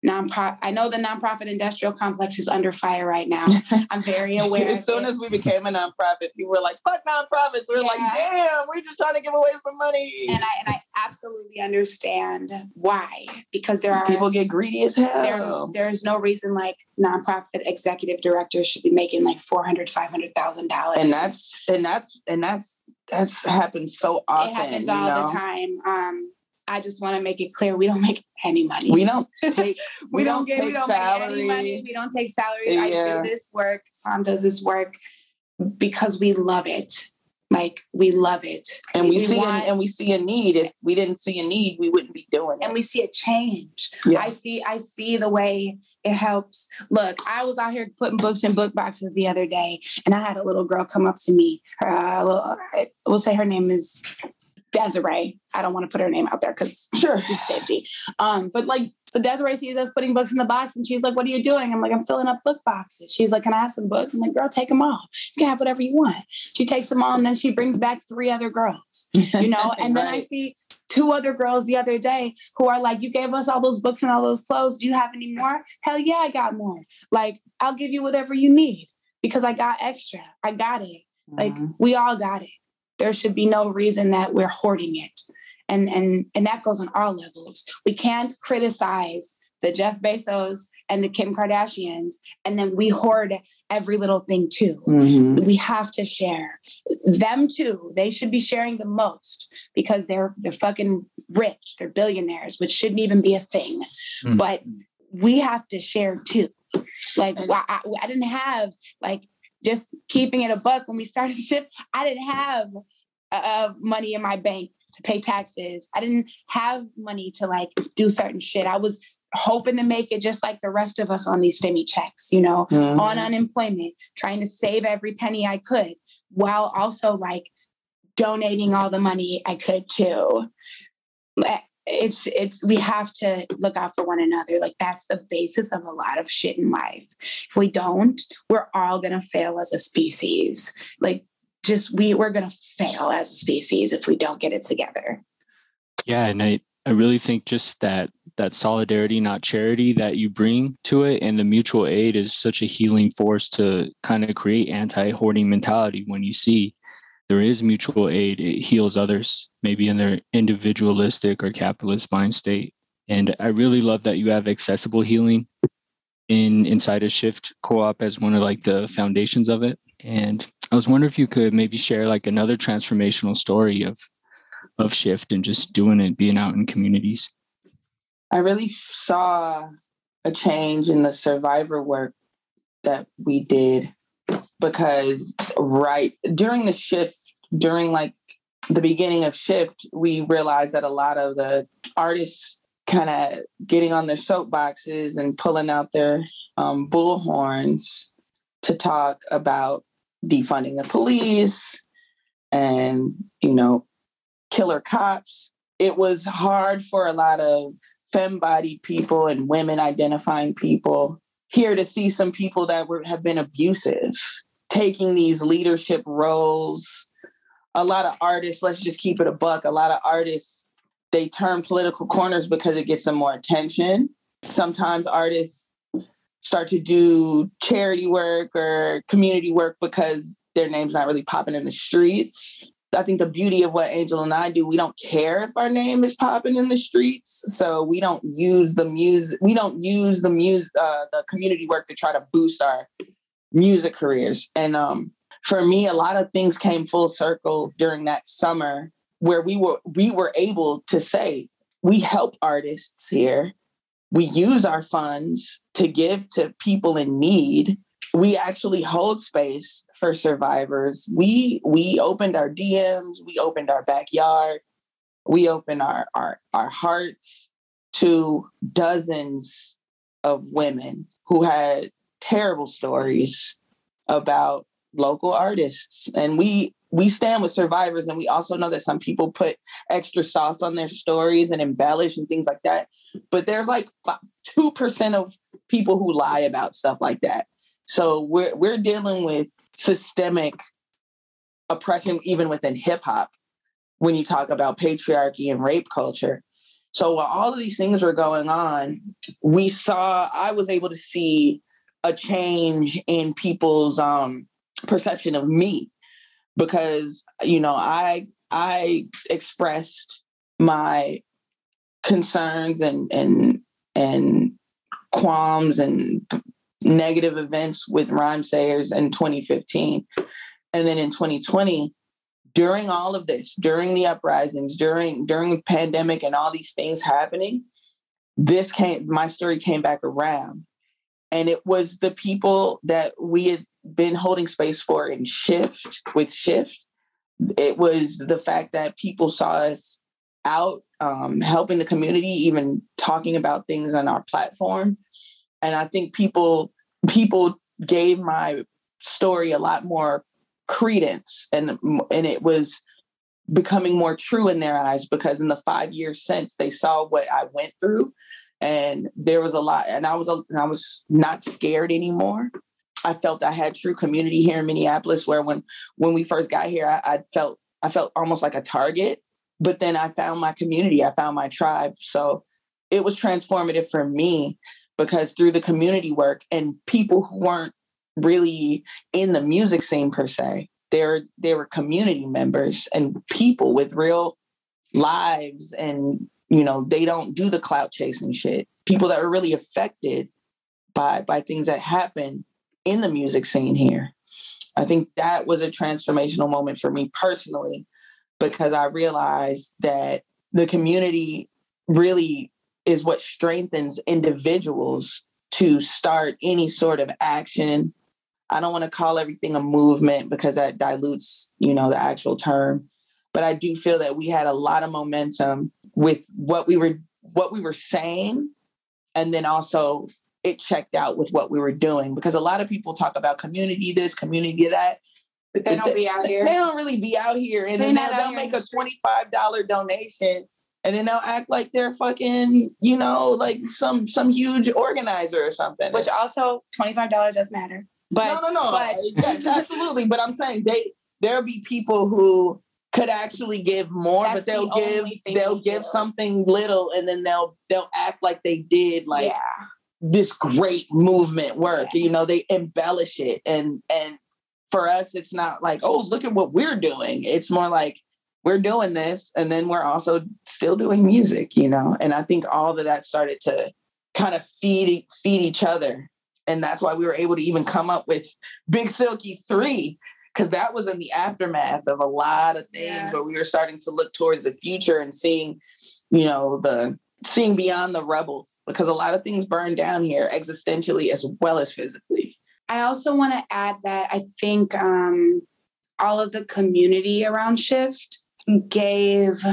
nonprofit. I know the nonprofit industrial complex is under fire right now. I'm very aware. as soon as we became a nonprofit, people were like, "Fuck nonprofits." We are yeah. like, "Damn, we're just trying to give away some money." And I and I absolutely understand why because there are people get greedy as hell. There, there's no reason like nonprofit executive directors should be making like four hundred, five hundred thousand dollars. And that's and that's and that's that's happened so often. It happens all know? the time. Um, I just want to make it clear we don't make any money. We don't take we, we don't, don't, get, take we don't salary. Make any money. We don't take salaries. Yeah. I do this work. Psalm does this work because we love it. Like we love it. And we, we see want, a, and we see a need. If we didn't see a need, we wouldn't be doing it. And we see a change. Yeah. I see I see the way it helps. Look, I was out here putting books in book boxes the other day, and I had a little girl come up to me. Her, uh, we'll say her name is Desiree. I don't want to put her name out there because sure, just safety. Um, but like, so Desiree sees us putting books in the box, and she's like, "What are you doing?" I'm like, "I'm filling up book boxes." She's like, "Can I have some books?" I'm like, "Girl, take them all. You can have whatever you want." She takes them all, and then she brings back three other girls. You know, and right. then I see two other girls the other day who are like, "You gave us all those books and all those clothes. Do you have any more?" Hell yeah, I got more. Like, I'll give you whatever you need because I got extra. I got it. Mm-hmm. Like, we all got it there should be no reason that we're hoarding it. And, and, and that goes on all levels. We can't criticize the Jeff Bezos and the Kim Kardashians, and then we hoard every little thing too. Mm-hmm. We have to share. Them too, they should be sharing the most because they're they're fucking rich, they're billionaires, which shouldn't even be a thing. Mm-hmm. But we have to share too. Like I, I didn't have like just keeping it a buck when we started shit i didn't have uh, money in my bank to pay taxes i didn't have money to like do certain shit i was hoping to make it just like the rest of us on these stimmy checks, you know, Mhm. on unemployment, trying to save every penny I could while also like donating all the money I could too. It's it's we have to look out for one another. Like that's the basis of a lot of shit in life. If we don't, we're all gonna fail as a species. Like just we we're gonna fail as a species if we don't get it together. Yeah, and I, I really think just that that solidarity, not charity, that you bring to it, and the mutual aid is such a healing force to kind of create anti-hoarding mentality. When you see there is mutual aid, it heals others, maybe in their individualistic or capitalist mind state. And I really love that you have accessible healing in inside a shift co-op as one of like the foundations of it. And I was wondering if you could maybe share like another transformational story of of shift and just doing it, being out in communities. I really saw a change in the survivor work that we did because right during the shift, during like the beginning of shift, we realized that a lot of the artists kind of getting on their soapboxes and pulling out their um, bullhorns to talk about defunding the police and you know killer cops. It was hard for a lot of femme-bodied people and women identifying people here to see some people that were have been abusive taking these leadership roles a lot of artists let's just keep it a buck a lot of artists they turn political corners because it gets them more attention sometimes artists start to do charity work or community work because their name's not really popping in the streets I think the beauty of what Angel and I do, we don't care if our name is popping in the streets. So we don't use the music, we don't use the music, uh, the community work to try to boost our music careers. And um, for me, a lot of things came full circle during that summer where we were we were able to say we help artists here. We use our funds to give to people in need we actually hold space for survivors. We we opened our DMs, we opened our backyard, we opened our our, our hearts to dozens of women who had terrible stories about local artists. And we we stand with survivors and we also know that some people put extra sauce on their stories and embellish and things like that. But there's like 2% of people who lie about stuff like that. So we're we're dealing with systemic oppression even within hip hop when you talk about patriarchy and rape culture. So while all of these things were going on, we saw I was able to see a change in people's um, perception of me because you know I I expressed my concerns and and and qualms and negative events with Rhymesayers in 2015. And then in 2020, during all of this, during the uprisings, during during the pandemic and all these things happening, this came my story came back around. And it was the people that we had been holding space for in shift with shift. It was the fact that people saw us out um, helping the community, even talking about things on our platform. And I think people people gave my story a lot more credence and and it was becoming more true in their eyes because in the 5 years since they saw what I went through and there was a lot and I was I was not scared anymore. I felt I had true community here in Minneapolis where when when we first got here I, I felt I felt almost like a target but then I found my community I found my tribe so it was transformative for me because through the community work and people who weren't really in the music scene per se, they're they were community members and people with real lives and you know they don't do the clout chasing shit. People that are really affected by by things that happen in the music scene here. I think that was a transformational moment for me personally because I realized that the community really is what strengthens individuals to start any sort of action. I don't want to call everything a movement because that dilutes, you know, the actual term. But I do feel that we had a lot of momentum with what we were what we were saying and then also it checked out with what we were doing because a lot of people talk about community this, community that. But they don't be out here. They don't really be out here, and then they'll, they'll make a twenty five dollar donation, and then they'll act like they're fucking, you know, like some some huge organizer or something. Which It's- also twenty five dollars does matter. But no, no, no. But yes, absolutely. But I'm saying they there'll be people who could actually give more, That's but they'll the give they'll give do. something little, and then they'll they'll act like they did like yeah, this great movement work. Yeah. You know, they embellish it, and and for us, it's not like oh look at what we're doing. It's more like we're doing this, and then we're also still doing music. You know, and I think all of that started to kind of feed feed each other and that's why we were able to even come up with Big Silky 3 because that was in the aftermath of a lot of things Yeah. where we were starting to look towards the future and seeing you know the seeing beyond the rubble because a lot of things burn down here existentially as well as physically I also want to add that I think um, all of the community around Shift gave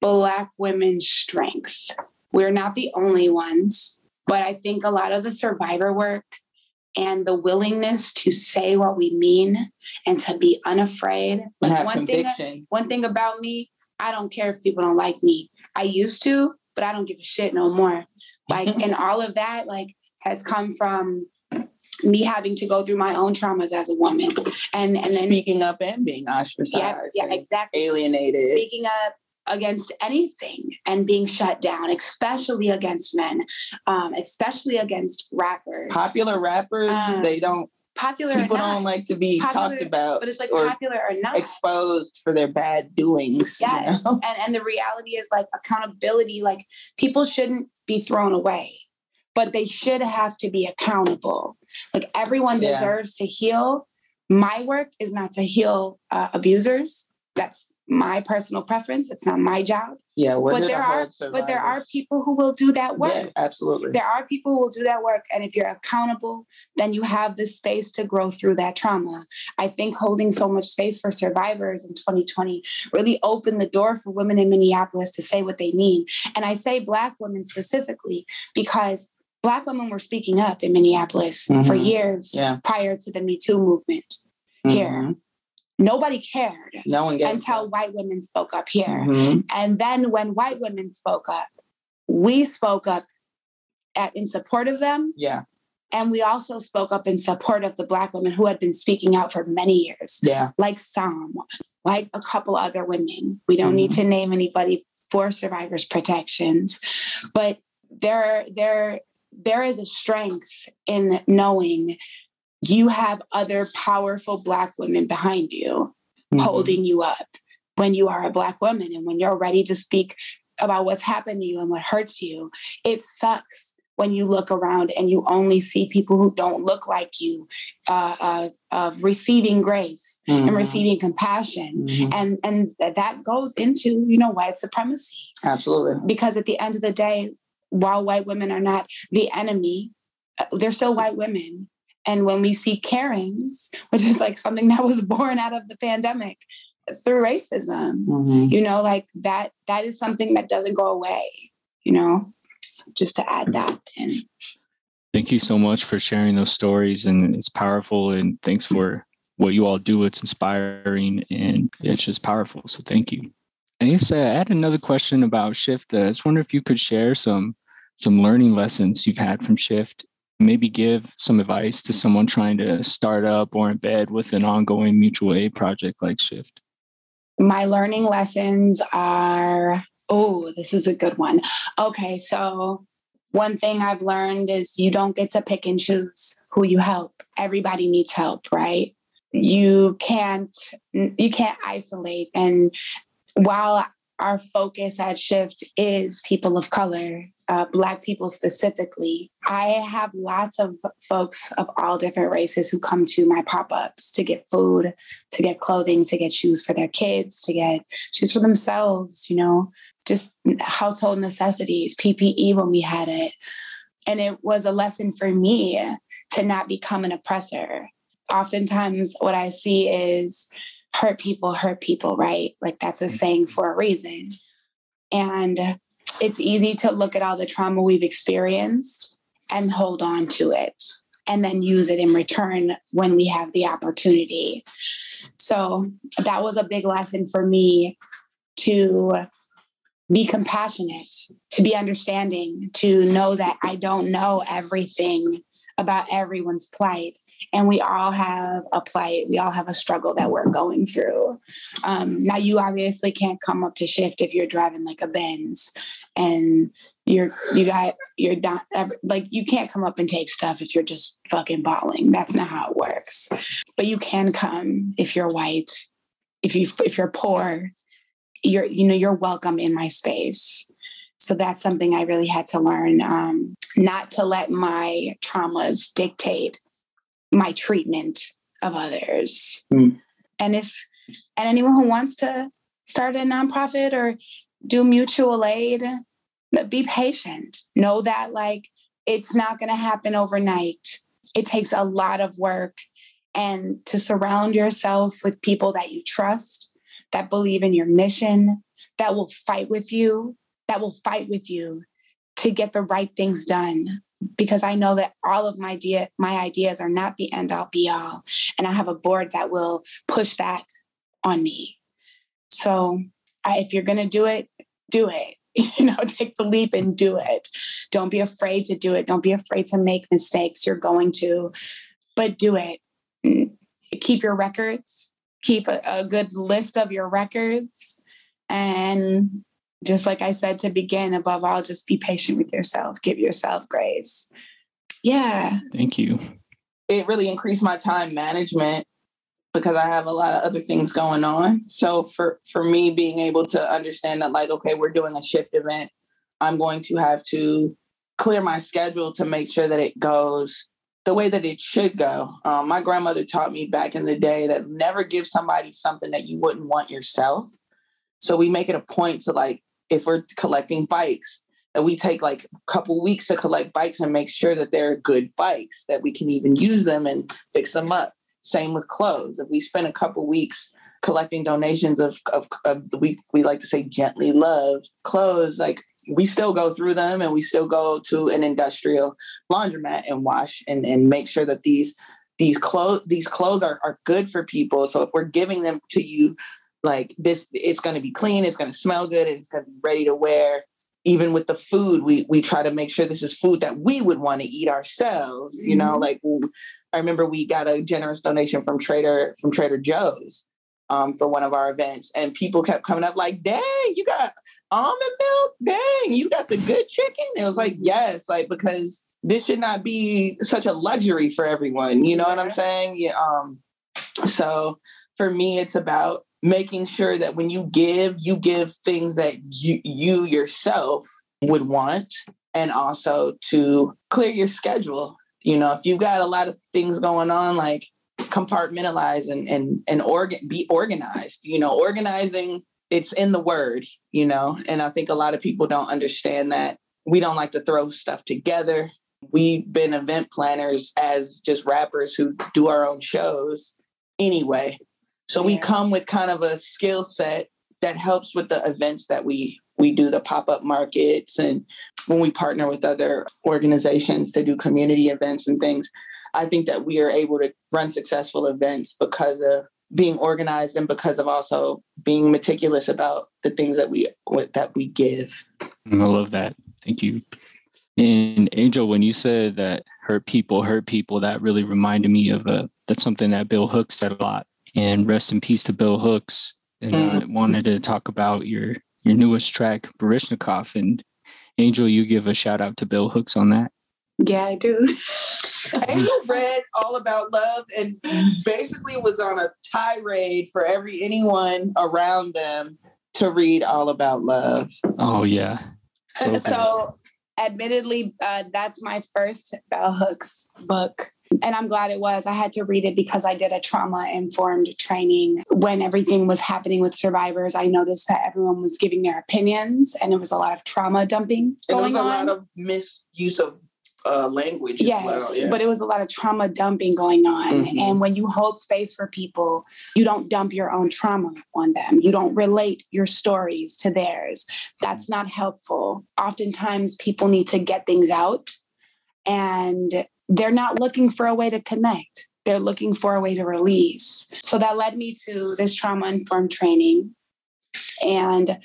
Black women strength. We're not the only ones, but I think a lot of the survivor work and the willingness to say what we mean and to be unafraid. and have one thing, one thing about me, I don't care if people don't like me. I used to, but I don't give a shit no more. Like, and all of that, like, has come from me having to go through my own traumas as a woman, and and then speaking up and being ostracized yeah, yeah, exactly. alienated Speaking up against anything and being shut down, especially against men, um, especially against rappers. popular rappers Um, they don't popular people don't like to be Popular, talked about but it's like popular or not. exposed for their bad doings you Yes. know? And and the reality is like accountability, like people shouldn't be thrown away, but they should have to be accountable. Like everyone Yeah. deserves to heal. My work is not to heal uh, abusers. That's my personal preference. It's not my job. yeah but there are but there are people who will do that work. yeah absolutely There are people who will do that work. And if you're accountable, then you have the space to grow through that trauma. I think holding so much space for survivors in 2020 really opened the door for women in Minneapolis to say what they mean. And I say Black women specifically because Black women were speaking up in Minneapolis for Mhm. years Yeah. prior to the Me Too movement here. Nobody cared no one until white women spoke up here. Mhm. And then when white women spoke up, we spoke up at, in support of them. yeah And we also spoke up in support of the Black women who had been speaking out for many years, yeah like Psalm, like a couple other women. We don't need to name anybody for survivors protections, but there, there, there is a strength in knowing you have other powerful Black women behind you Mhm. holding you up when you are a black woman and when you're ready to speak about what's happened to you and what hurts you it sucks when you look around and you only see people who don't look like you uh, uh, of receiving grace and Mhm. receiving compassion Mhm. and and that goes into you know white supremacy absolutely because at the end of the day while white women are not the enemy uh, they're still white women and when we see karens which is like something that was born out of the pandemic through racism Mhm. you know like that that is something that doesn't go away you know just to add that in Thank you so much for sharing those stories, and it's powerful. And thanks for what you all do. It's inspiring and it's just powerful. So thank you. And guess uh, I had another question about Shift. I just wonder if you could share some some learning lessons you've had from Shift. Maybe give some advice to someone trying to start up or embed with an ongoing mutual aid project like Shift. my learning lessons are oh this is a good one. Okay so one thing i've learned is you don't get to pick and choose who you help. Everybody needs help right? You can't you can't isolate. And while our focus at shift is people of color uh, black people specifically i have lots of folks of all different races who come to my pop-ups to get food to get clothing to get shoes for their kids to get shoes for themselves you know just household necessities ppe when we had it. And it was a lesson for me to not become an oppressor. Oftentimes what i see is hurt people hurt people right? Like that's a saying for a reason. And it's easy to look at all the trauma we've experienced and hold on to it and then use it in return when we have the opportunity. So that was a big lesson for me to be compassionate, to be understanding, to know that I don't know everything about everyone's plight. And we all have a plight, we all have a struggle that we're going through. Um, now, you obviously can't come up to shift if you're driving like a Benz and you're you got you're down like you can't come up and take stuff if you're just fucking balling. That's not how it works. But you can come if you're white if you if you're poor you're you know you're welcome in my space. So that's something i really had to learn um, not to let my traumas dictate my treatment of others mm. and if and anyone who wants to start a nonprofit or do mutual aid be patient. Know that like it's not going to happen overnight. It takes a lot of work and to surround yourself with people that you trust, that believe in your mission, that will fight with you, that will fight with you to get the right things done because I know that all of my idea my ideas are not the end all be all. And I have a board that will push back on me. So I, if you're going to do it, do it. you know take the leap and do it. Don't be afraid to do it. Don't be afraid to make mistakes you're going to but do it. Mm, keep your records. Keep a, a good list of your records and just like i said to begin above all just be patient with yourself give yourself grace yeah thank you it really increased my time management because I have a lot of other things going on. So for for me being able to understand that like okay, we're doing a shift event, I'm going to have to clear my schedule to make sure that it goes the way that it should go. Um, my grandmother taught me back in the day that never give somebody something that you wouldn't want yourself. So we make it a point to like if we're collecting bikes, that we take like a couple weeks to collect bikes and make sure that they're good bikes that we can even use them and fix them up same with clothes. If we spend a couple weeks collecting donations of, of, of we, we like to say gently loved clothes, like we still go through them and we still go to an industrial laundromat and wash and, and make sure that these these clothes these clothes are, are good for people. So if we're giving them to you like this, it's going to be clean, it's going to smell good, it's going to be ready to wear. Even with the food we we try to make sure this is food that we would want to eat ourselves you know mm-hmm. like i remember we got a generous donation from trader from trader joe's um, for one of our events and people kept coming up like dang you got almond milk? Dang you got the good chicken? It was like yes like because this should not be such a luxury for everyone you know what i'm saying? Yeah um so for me it's about making sure that when you give, you give things that you, you yourself would want, and also to clear your schedule. You know, if you've got a lot of things going on, like compartmentalize and and and organ be organized. You know, organizing it's in the word. You know, and I think a lot of people don't understand that. We don't like to throw stuff together. We've been event planners as just rappers who do our own shows anyway. So yeah. we come with kind of a skill set that helps with the events that we we do the pop-up markets and when we partner with other organizations to do community events and things. I think that we are able to run successful events because of being organized and because of also being meticulous about the things that we that we give. Mm, I love that. Thank you. And angel when you said that hurt people hurt people that really reminded me of a that's something that bell hooks said a lot and rest in peace to Bell Hooks. And I mm-hmm. wanted to talk about your your newest track, Baryshnikov. And Angel, you give a shout out to Bell Hooks on that. Yeah, I do. Angel read all about love and basically was on a tirade for every anyone around them to read all about love. Oh yeah. So, so admittedly, uh, that's my first Bell Hooks book. And I'm glad it was. I had to read it because I did a trauma informed training. When everything was happening with survivors, I noticed that everyone was giving their opinions and there was a lot of trauma dumping going and there was a on. lot of misuse of uh, language yes, as well. Yeah. but it was a lot of trauma dumping going on. Mhm. And when you hold space for people, you don't dump your own trauma on them. You don't relate your stories to theirs. That's not helpful. Oftentimes, people need to get things out and they're not looking for a way to connect. They're looking for a way to release. So that led me to this trauma informed training. And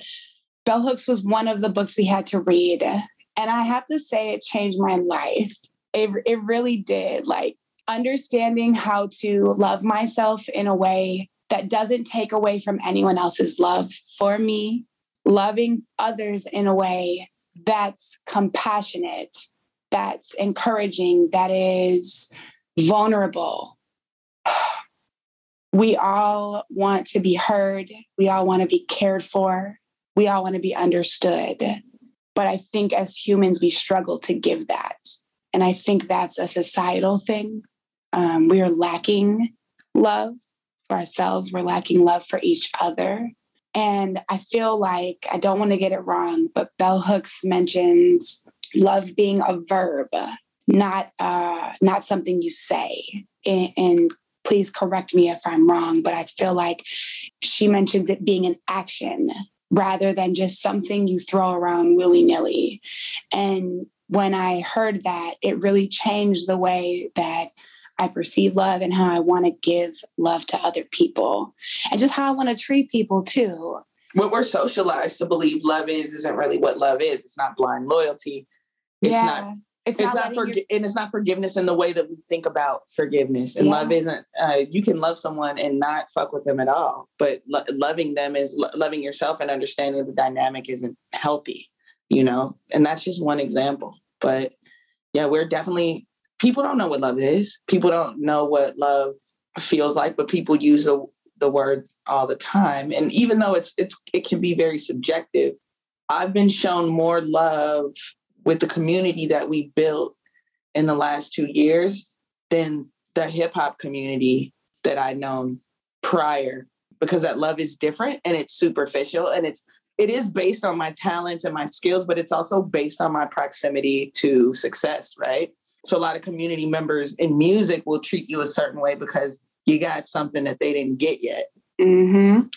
Bell Hooks was one of the books we had to read. And I have to say, it changed my life. It, it really did. Like understanding how to love myself in a way that doesn't take away from anyone else's love for me, loving others in a way that's compassionate, that's encouraging, that is vulnerable. We all want to be heard. We all want to be cared for. We all want to be understood. But I think as humans, we struggle to give that. And I think that's a societal thing. Um, we are lacking love for ourselves, we're lacking love for each other. And I feel like I don't want to get it wrong, but Bell Hooks mentions love being a verb, not uh, not something you say. And, and please correct me if I'm wrong, but I feel like she mentions it being an action rather than just something you throw around willy nilly. And when I heard that, it really changed the way that I perceive love and how I want to give love to other people and just how I want to treat people too. what we're socialized to believe love is isn't really what love is. It's not blind loyalty. It's Yeah. not. It's, It's, not, not, forgi- and it's not forgiveness in the way that we think about forgiveness. And Yeah. love isn't. Uh, you can love someone and not fuck with them at all, but lo- loving them is lo- loving yourself and understanding the dynamic isn't healthy. You know, and that's just one example. But yeah, we're definitely people don't know what love is. People don't know what love feels like, but people use the the word all the time. And even though it's it's it can be very subjective, I've been shown more love with the community that we built in the last two years than the hip hop community that I'd known prior because that love is different and it's superficial and it's it is based on my talents and my skills, but it's also based on my proximity to success, right? So a lot of community members in music will treat you a certain way because you got something that they didn't get yet. Mm-hmm.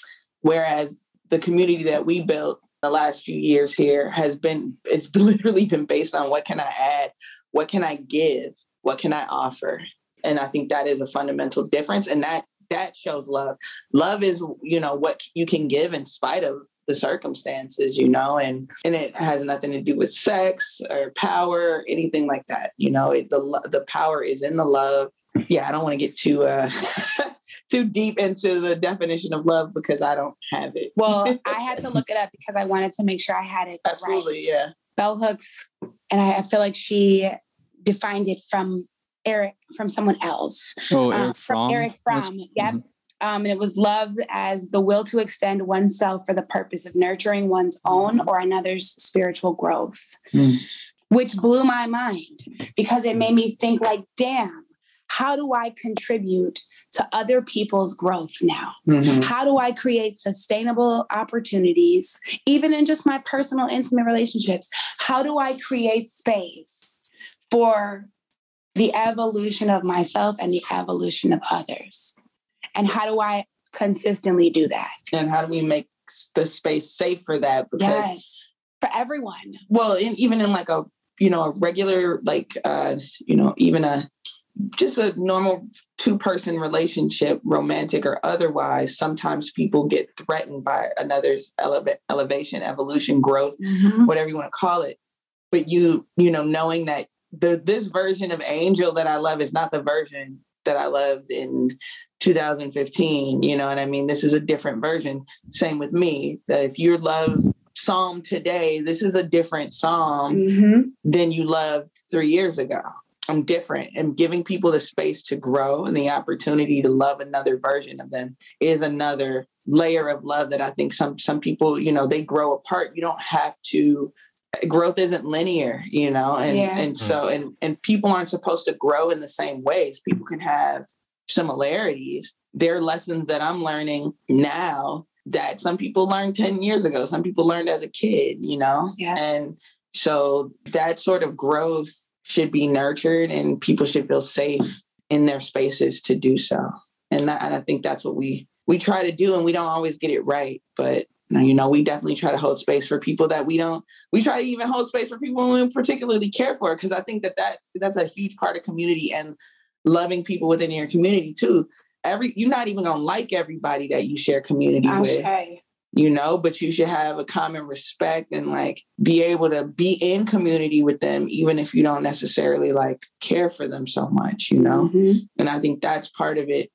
Whereas the community that we built the last few years here has been it's literally been based on what can I add, what can I give, what can I offer, and I think that is a fundamental difference, and that that shows love. Love is you know what you can give in spite of the circumstances, you know, and and it has nothing to do with sex or power or anything like that. You know, it, the the power is in the love. Yeah, I don't want to get too uh too deep into the definition of love because I don't have it. Well, I had to look it up because I wanted to make sure I had it Absolutely, right. yeah. Bell hooks, and I, I feel like she defined it from Eric from someone else. Oh, Uh, Eric Fromm. Eric That's- Fromm. Yep. mhm. Um, and it was love as the will to extend oneself for the purpose of nurturing one's own or another's spiritual growth, Mm. which blew my mind because it made me think like, damn, how do I contribute to other people's growth now? Mhm. How do I create sustainable opportunities, even in just my personal, intimate relationships? How do I create space for the evolution of myself and the evolution of others? And how do I consistently do that? And how do we make the space safe for that? Because Yes, for everyone. well, in, even in like a you know a regular like uh you know even a just a normal two person relationship, romantic or otherwise, sometimes people get threatened by another's eleva- elevation, evolution, growth, whatever you want to call it. But you, you know, knowing that the this version of Angel that I love is not the version that I loved in 2015. You know what I mean? This is a different version. Same with me. That if you love Psalm today, this is a different Psalm Mm-hmm. than you loved three years ago. I'm different and giving people the space to grow and the opportunity to love another version of them is another layer of love that I think some some people, you know, they grow apart. You don't have to growth isn't linear, you know, and Yeah. and so hmm. and and people aren't supposed to grow in the same ways. People can have similarities. There are lessons that I'm learning now that some people learned 10 years ago, some people learned as a kid, you know? Yeah. And so that sort of growth should be nurtured and people should feel safe in their spaces to do so. And, that, and I think that's what we we try to do, and we don't always get it right, but you know, we definitely try to hold space for people that we don't. We try to even hold space for people we particularly care for, because I think that that's that's a huge part of community and loving people within your community too. Every you're not even gonna like everybody that you share community with, you know, but you should have a common respect and like be able to be in community with them, even if you don't necessarily like care for them so much, you know. Mhm. And I think that's part of it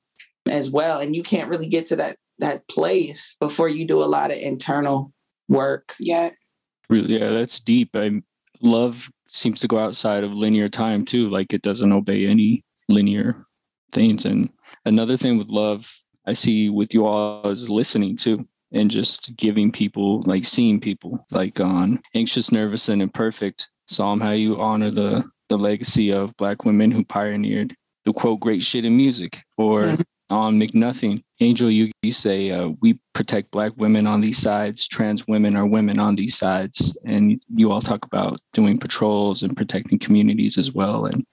as well. And you can't really get to that that place before you do a lot of internal work. Yeah. Yeah, that's deep. I love seems to go outside of linear time too. Like it doesn't obey any linear things. And another thing with love, I see with you all is listening too, and just giving people, like seeing people, like on anxious, nervous, and imperfect. Psalm, how you honor the the legacy of Black women who pioneered the quote great shit in music, or on McNothing, Angel, you, you say uh, we protect Black women on these sides, trans women are women on these sides, and you all talk about doing patrols and protecting communities as well. And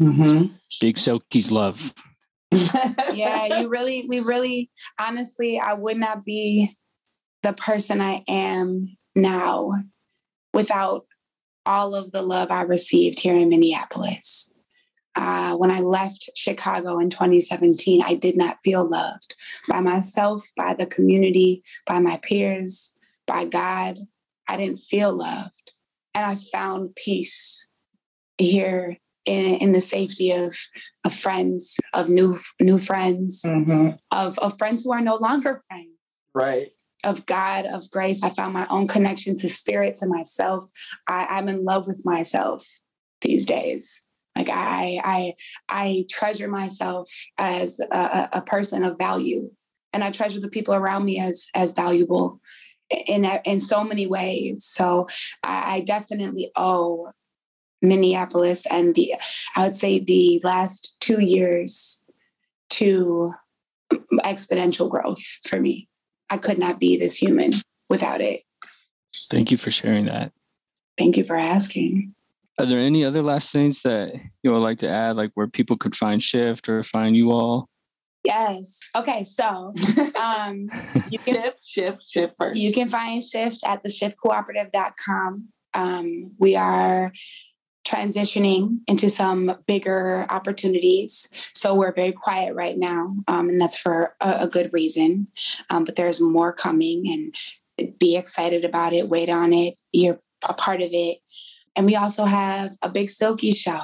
Mm-hmm. Big Silky's love. Yeah, you really, we really, honestly, I would not be the person I am now without all of the love I received here in Minneapolis. Uh, when I left Chicago in 2017, I did not feel loved by myself, by the community, by my peers, by God. I didn't feel loved. And I found peace here in, in the safety of, of friends, of new new friends, Mhm. of, of friends who are no longer friends Right. of God, of grace. I found my own connection to spirit, to myself. I, I'm in love with myself these days. Like I, I, I treasure myself as a, a- a person of value, and I treasure the people around me as as valuable in in so many ways. So I, I definitely owe Minneapolis and the I would say the last two years to exponential growth for me. I could not be this human without it. Thank you for sharing that. Thank you for asking. Are there any other last things that you would like to add, like where people could find Shift or find you all? Yes. Okay. So, um, you can Shift, shift, shift first. you can find Shift at the shiftcooperative.com. Um, we are transitioning into some bigger opportunities. So we're very quiet right now, um, and that's for a, a good reason. Um, but there's more coming, and be excited about it. Wait on it. You're a part of it. And we also have a big Silky show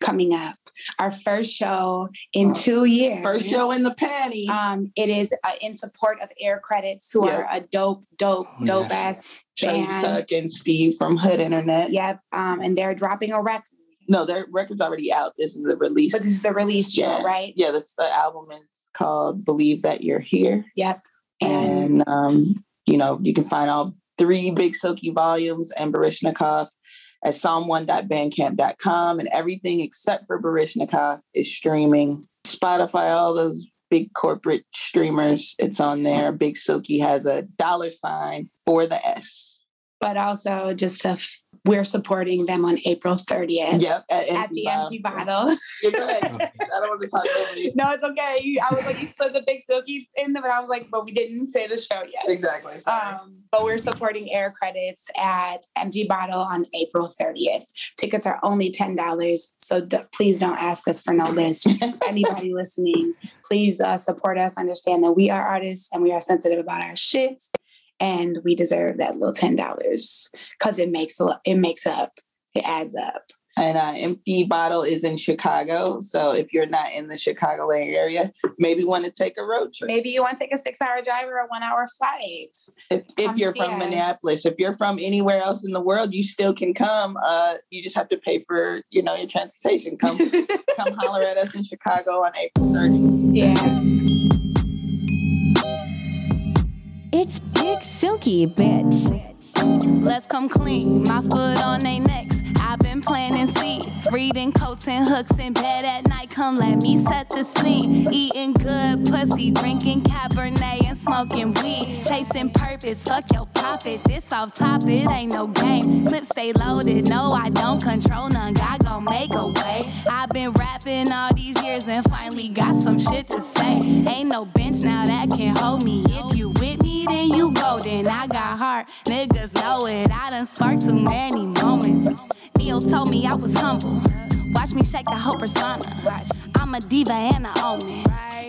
coming up. Our first show in two years. First show in the panty. Um, it is uh, in support of Air Credits, who Yep. are a dope, dope, Oh, dope yes. ass Band. Suck and Steve from Hood Internet. Yep. Um, and they're dropping a record. No, their record's already out. This is the release. But this is the release show, Yeah. right? yeah, this the album is called Believe That You're Here. Yep. And And um, you know, you can find all three big silky volumes and Barishnikov at psalmone.bandcamp.com and everything except for Barishnikov is streaming. Spotify, all those big corporate streamers, it's on there. Big Silky has a dollar sign for the S. but also just to we're supporting them on April 30th Yep, at, at the empty bottle. I don't want to talk over you. no, it's okay. I was like, you said the big silky in there, but I was like, but we didn't say the show yet. Exactly. Um, but we're supporting Air Credits at Empty Bottle on April 30th. Tickets are only $10. So d- please don't ask us for no list. Anybody listening, please uh, support us. Understand that we are artists and we are sensitive about our shit. And we deserve that little $10 because it makes a- it makes up. It adds up. and uh, Empty Bottle is in Chicago. So if you're not in the Chicagoland area, maybe want to take a road trip. Maybe you want to take a six hour drive or a one hour flight. If, if you're from us. Minneapolis, if you're from anywhere else in the world, you still can come. Uh, you just have to pay for you know your transportation. Come come holler at us in Chicago on April 30th. Yeah. It's Big Silky, bitch. Let's come clean. My foot on they necks. I've been planting seeds, reading Coates and hooks in bed at night. Come let me set the scene. Eating good pussy, drinking Cabernet and smoking weed. Chasing purpose, fuck your profit. This off top, it ain't no game. Clips stay loaded, no, I don't control none. God gon' make a way. I've been rapping all these years and finally got some shit to say. Ain't no bench now that can hold me. If you then you golden. I got heart, niggas know it. I done sparked too many moments. Neil told me I was humble. Watch me shake the whole persona. I'm a diva and a omen.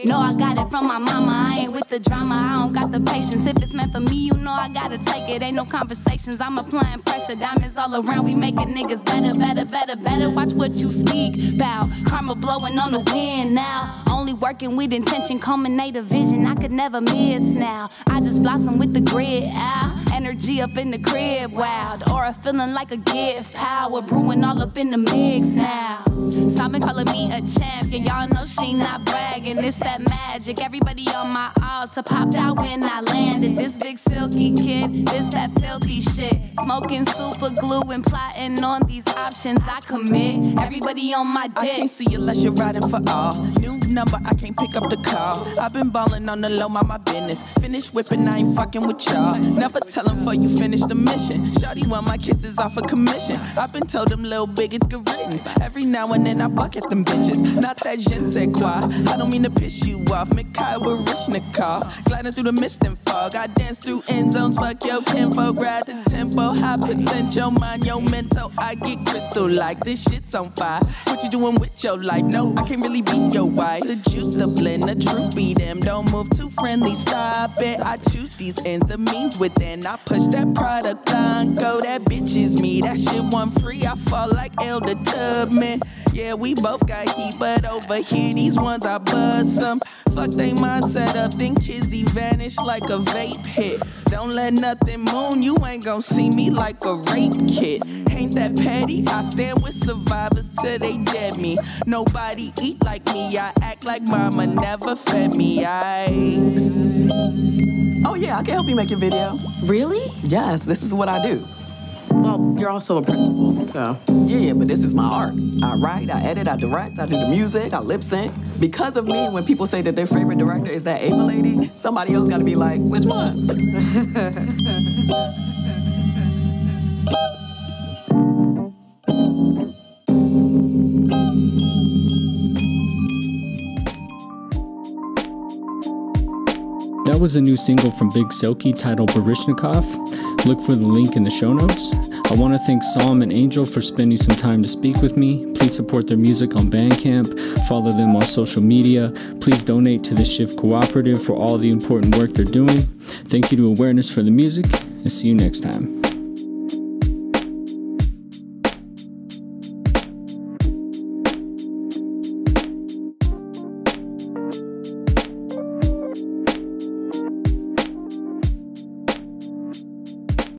No, I got it from my mama. I ain't with the drama. I don't got the patience. If it's meant for me, you know I gotta take it. Ain't no conversations. I'm applying pressure. Diamonds all around. We making niggas better, better, better, better. Watch what you speak. Bow. Karma blowing on the wind now. Only working with intention. Culminate a vision I could never miss now. I just blossom with the grid out. Ah. Energy up in the crib. Wild. Aura feeling like a gift. Power brewing all up in the mix now. And calling me a champion. Y'all know she not bragging. It's that magic. Everybody on my altar popped out when I landed. This big silky kid, this that filthy shit. Smoking super glue and plotting on these options I commit. Everybody on my dick. I can't see you unless you're riding for all. New number, I can't pick up the call. I've been balling on the low, mind my business. Finish whipping, I ain't fucking with y'all. Never tell them before you finish the mission. Shawty want my kisses off a commission. I've been told them little bigots good riddance. Every now and then I buck at them bitches. Not that je sais quoi. I don't mean to piss you off. Mikhail Baryshnikov. Gliding through the mist and fog. I dance through end zones. Fuck your info. Grab the tempo. High potential. Mind your mental. I get crystal like this shit's on fire. What you doing with your life? No, I can't really be your wife. The juice, the blend, the truth be them. Don't move too friendly. Stop it. I choose these ends, the means within. I push that product line. Go, that bitch is me. That shit one free. I fall like Elder Tubman. Yeah, we both got heat, but over here, these ones I buzz some. Fuck they mindset up, then Kizzy vanish like a vape hit. Don't let nothing moon, you ain't gon' see me like a rape kit. Ain't that petty? I stand with survivors till they dead me. Nobody eat like me, I act like mama never fed me. Yikes. Oh, yeah, I can help you make your video. Really? Yes, this is what I do. Well, you're also a principal, so. Yeah, but this is my art. I write, I edit, I direct, I do the music, I lip sync. Because of me, when people say that their favorite director is that Ava lady, somebody else gotta be like, which one? That was a new single from Big Silky titled Barishnikov. Look for the link in the show notes. I want to thank Psalm and Angel for spending some time to speak with me. Please support their music on Bandcamp, follow them on social media. Please donate to the Shift Cooperative for all the important work they're doing. Thank you to Awareness for the music, and see you next time.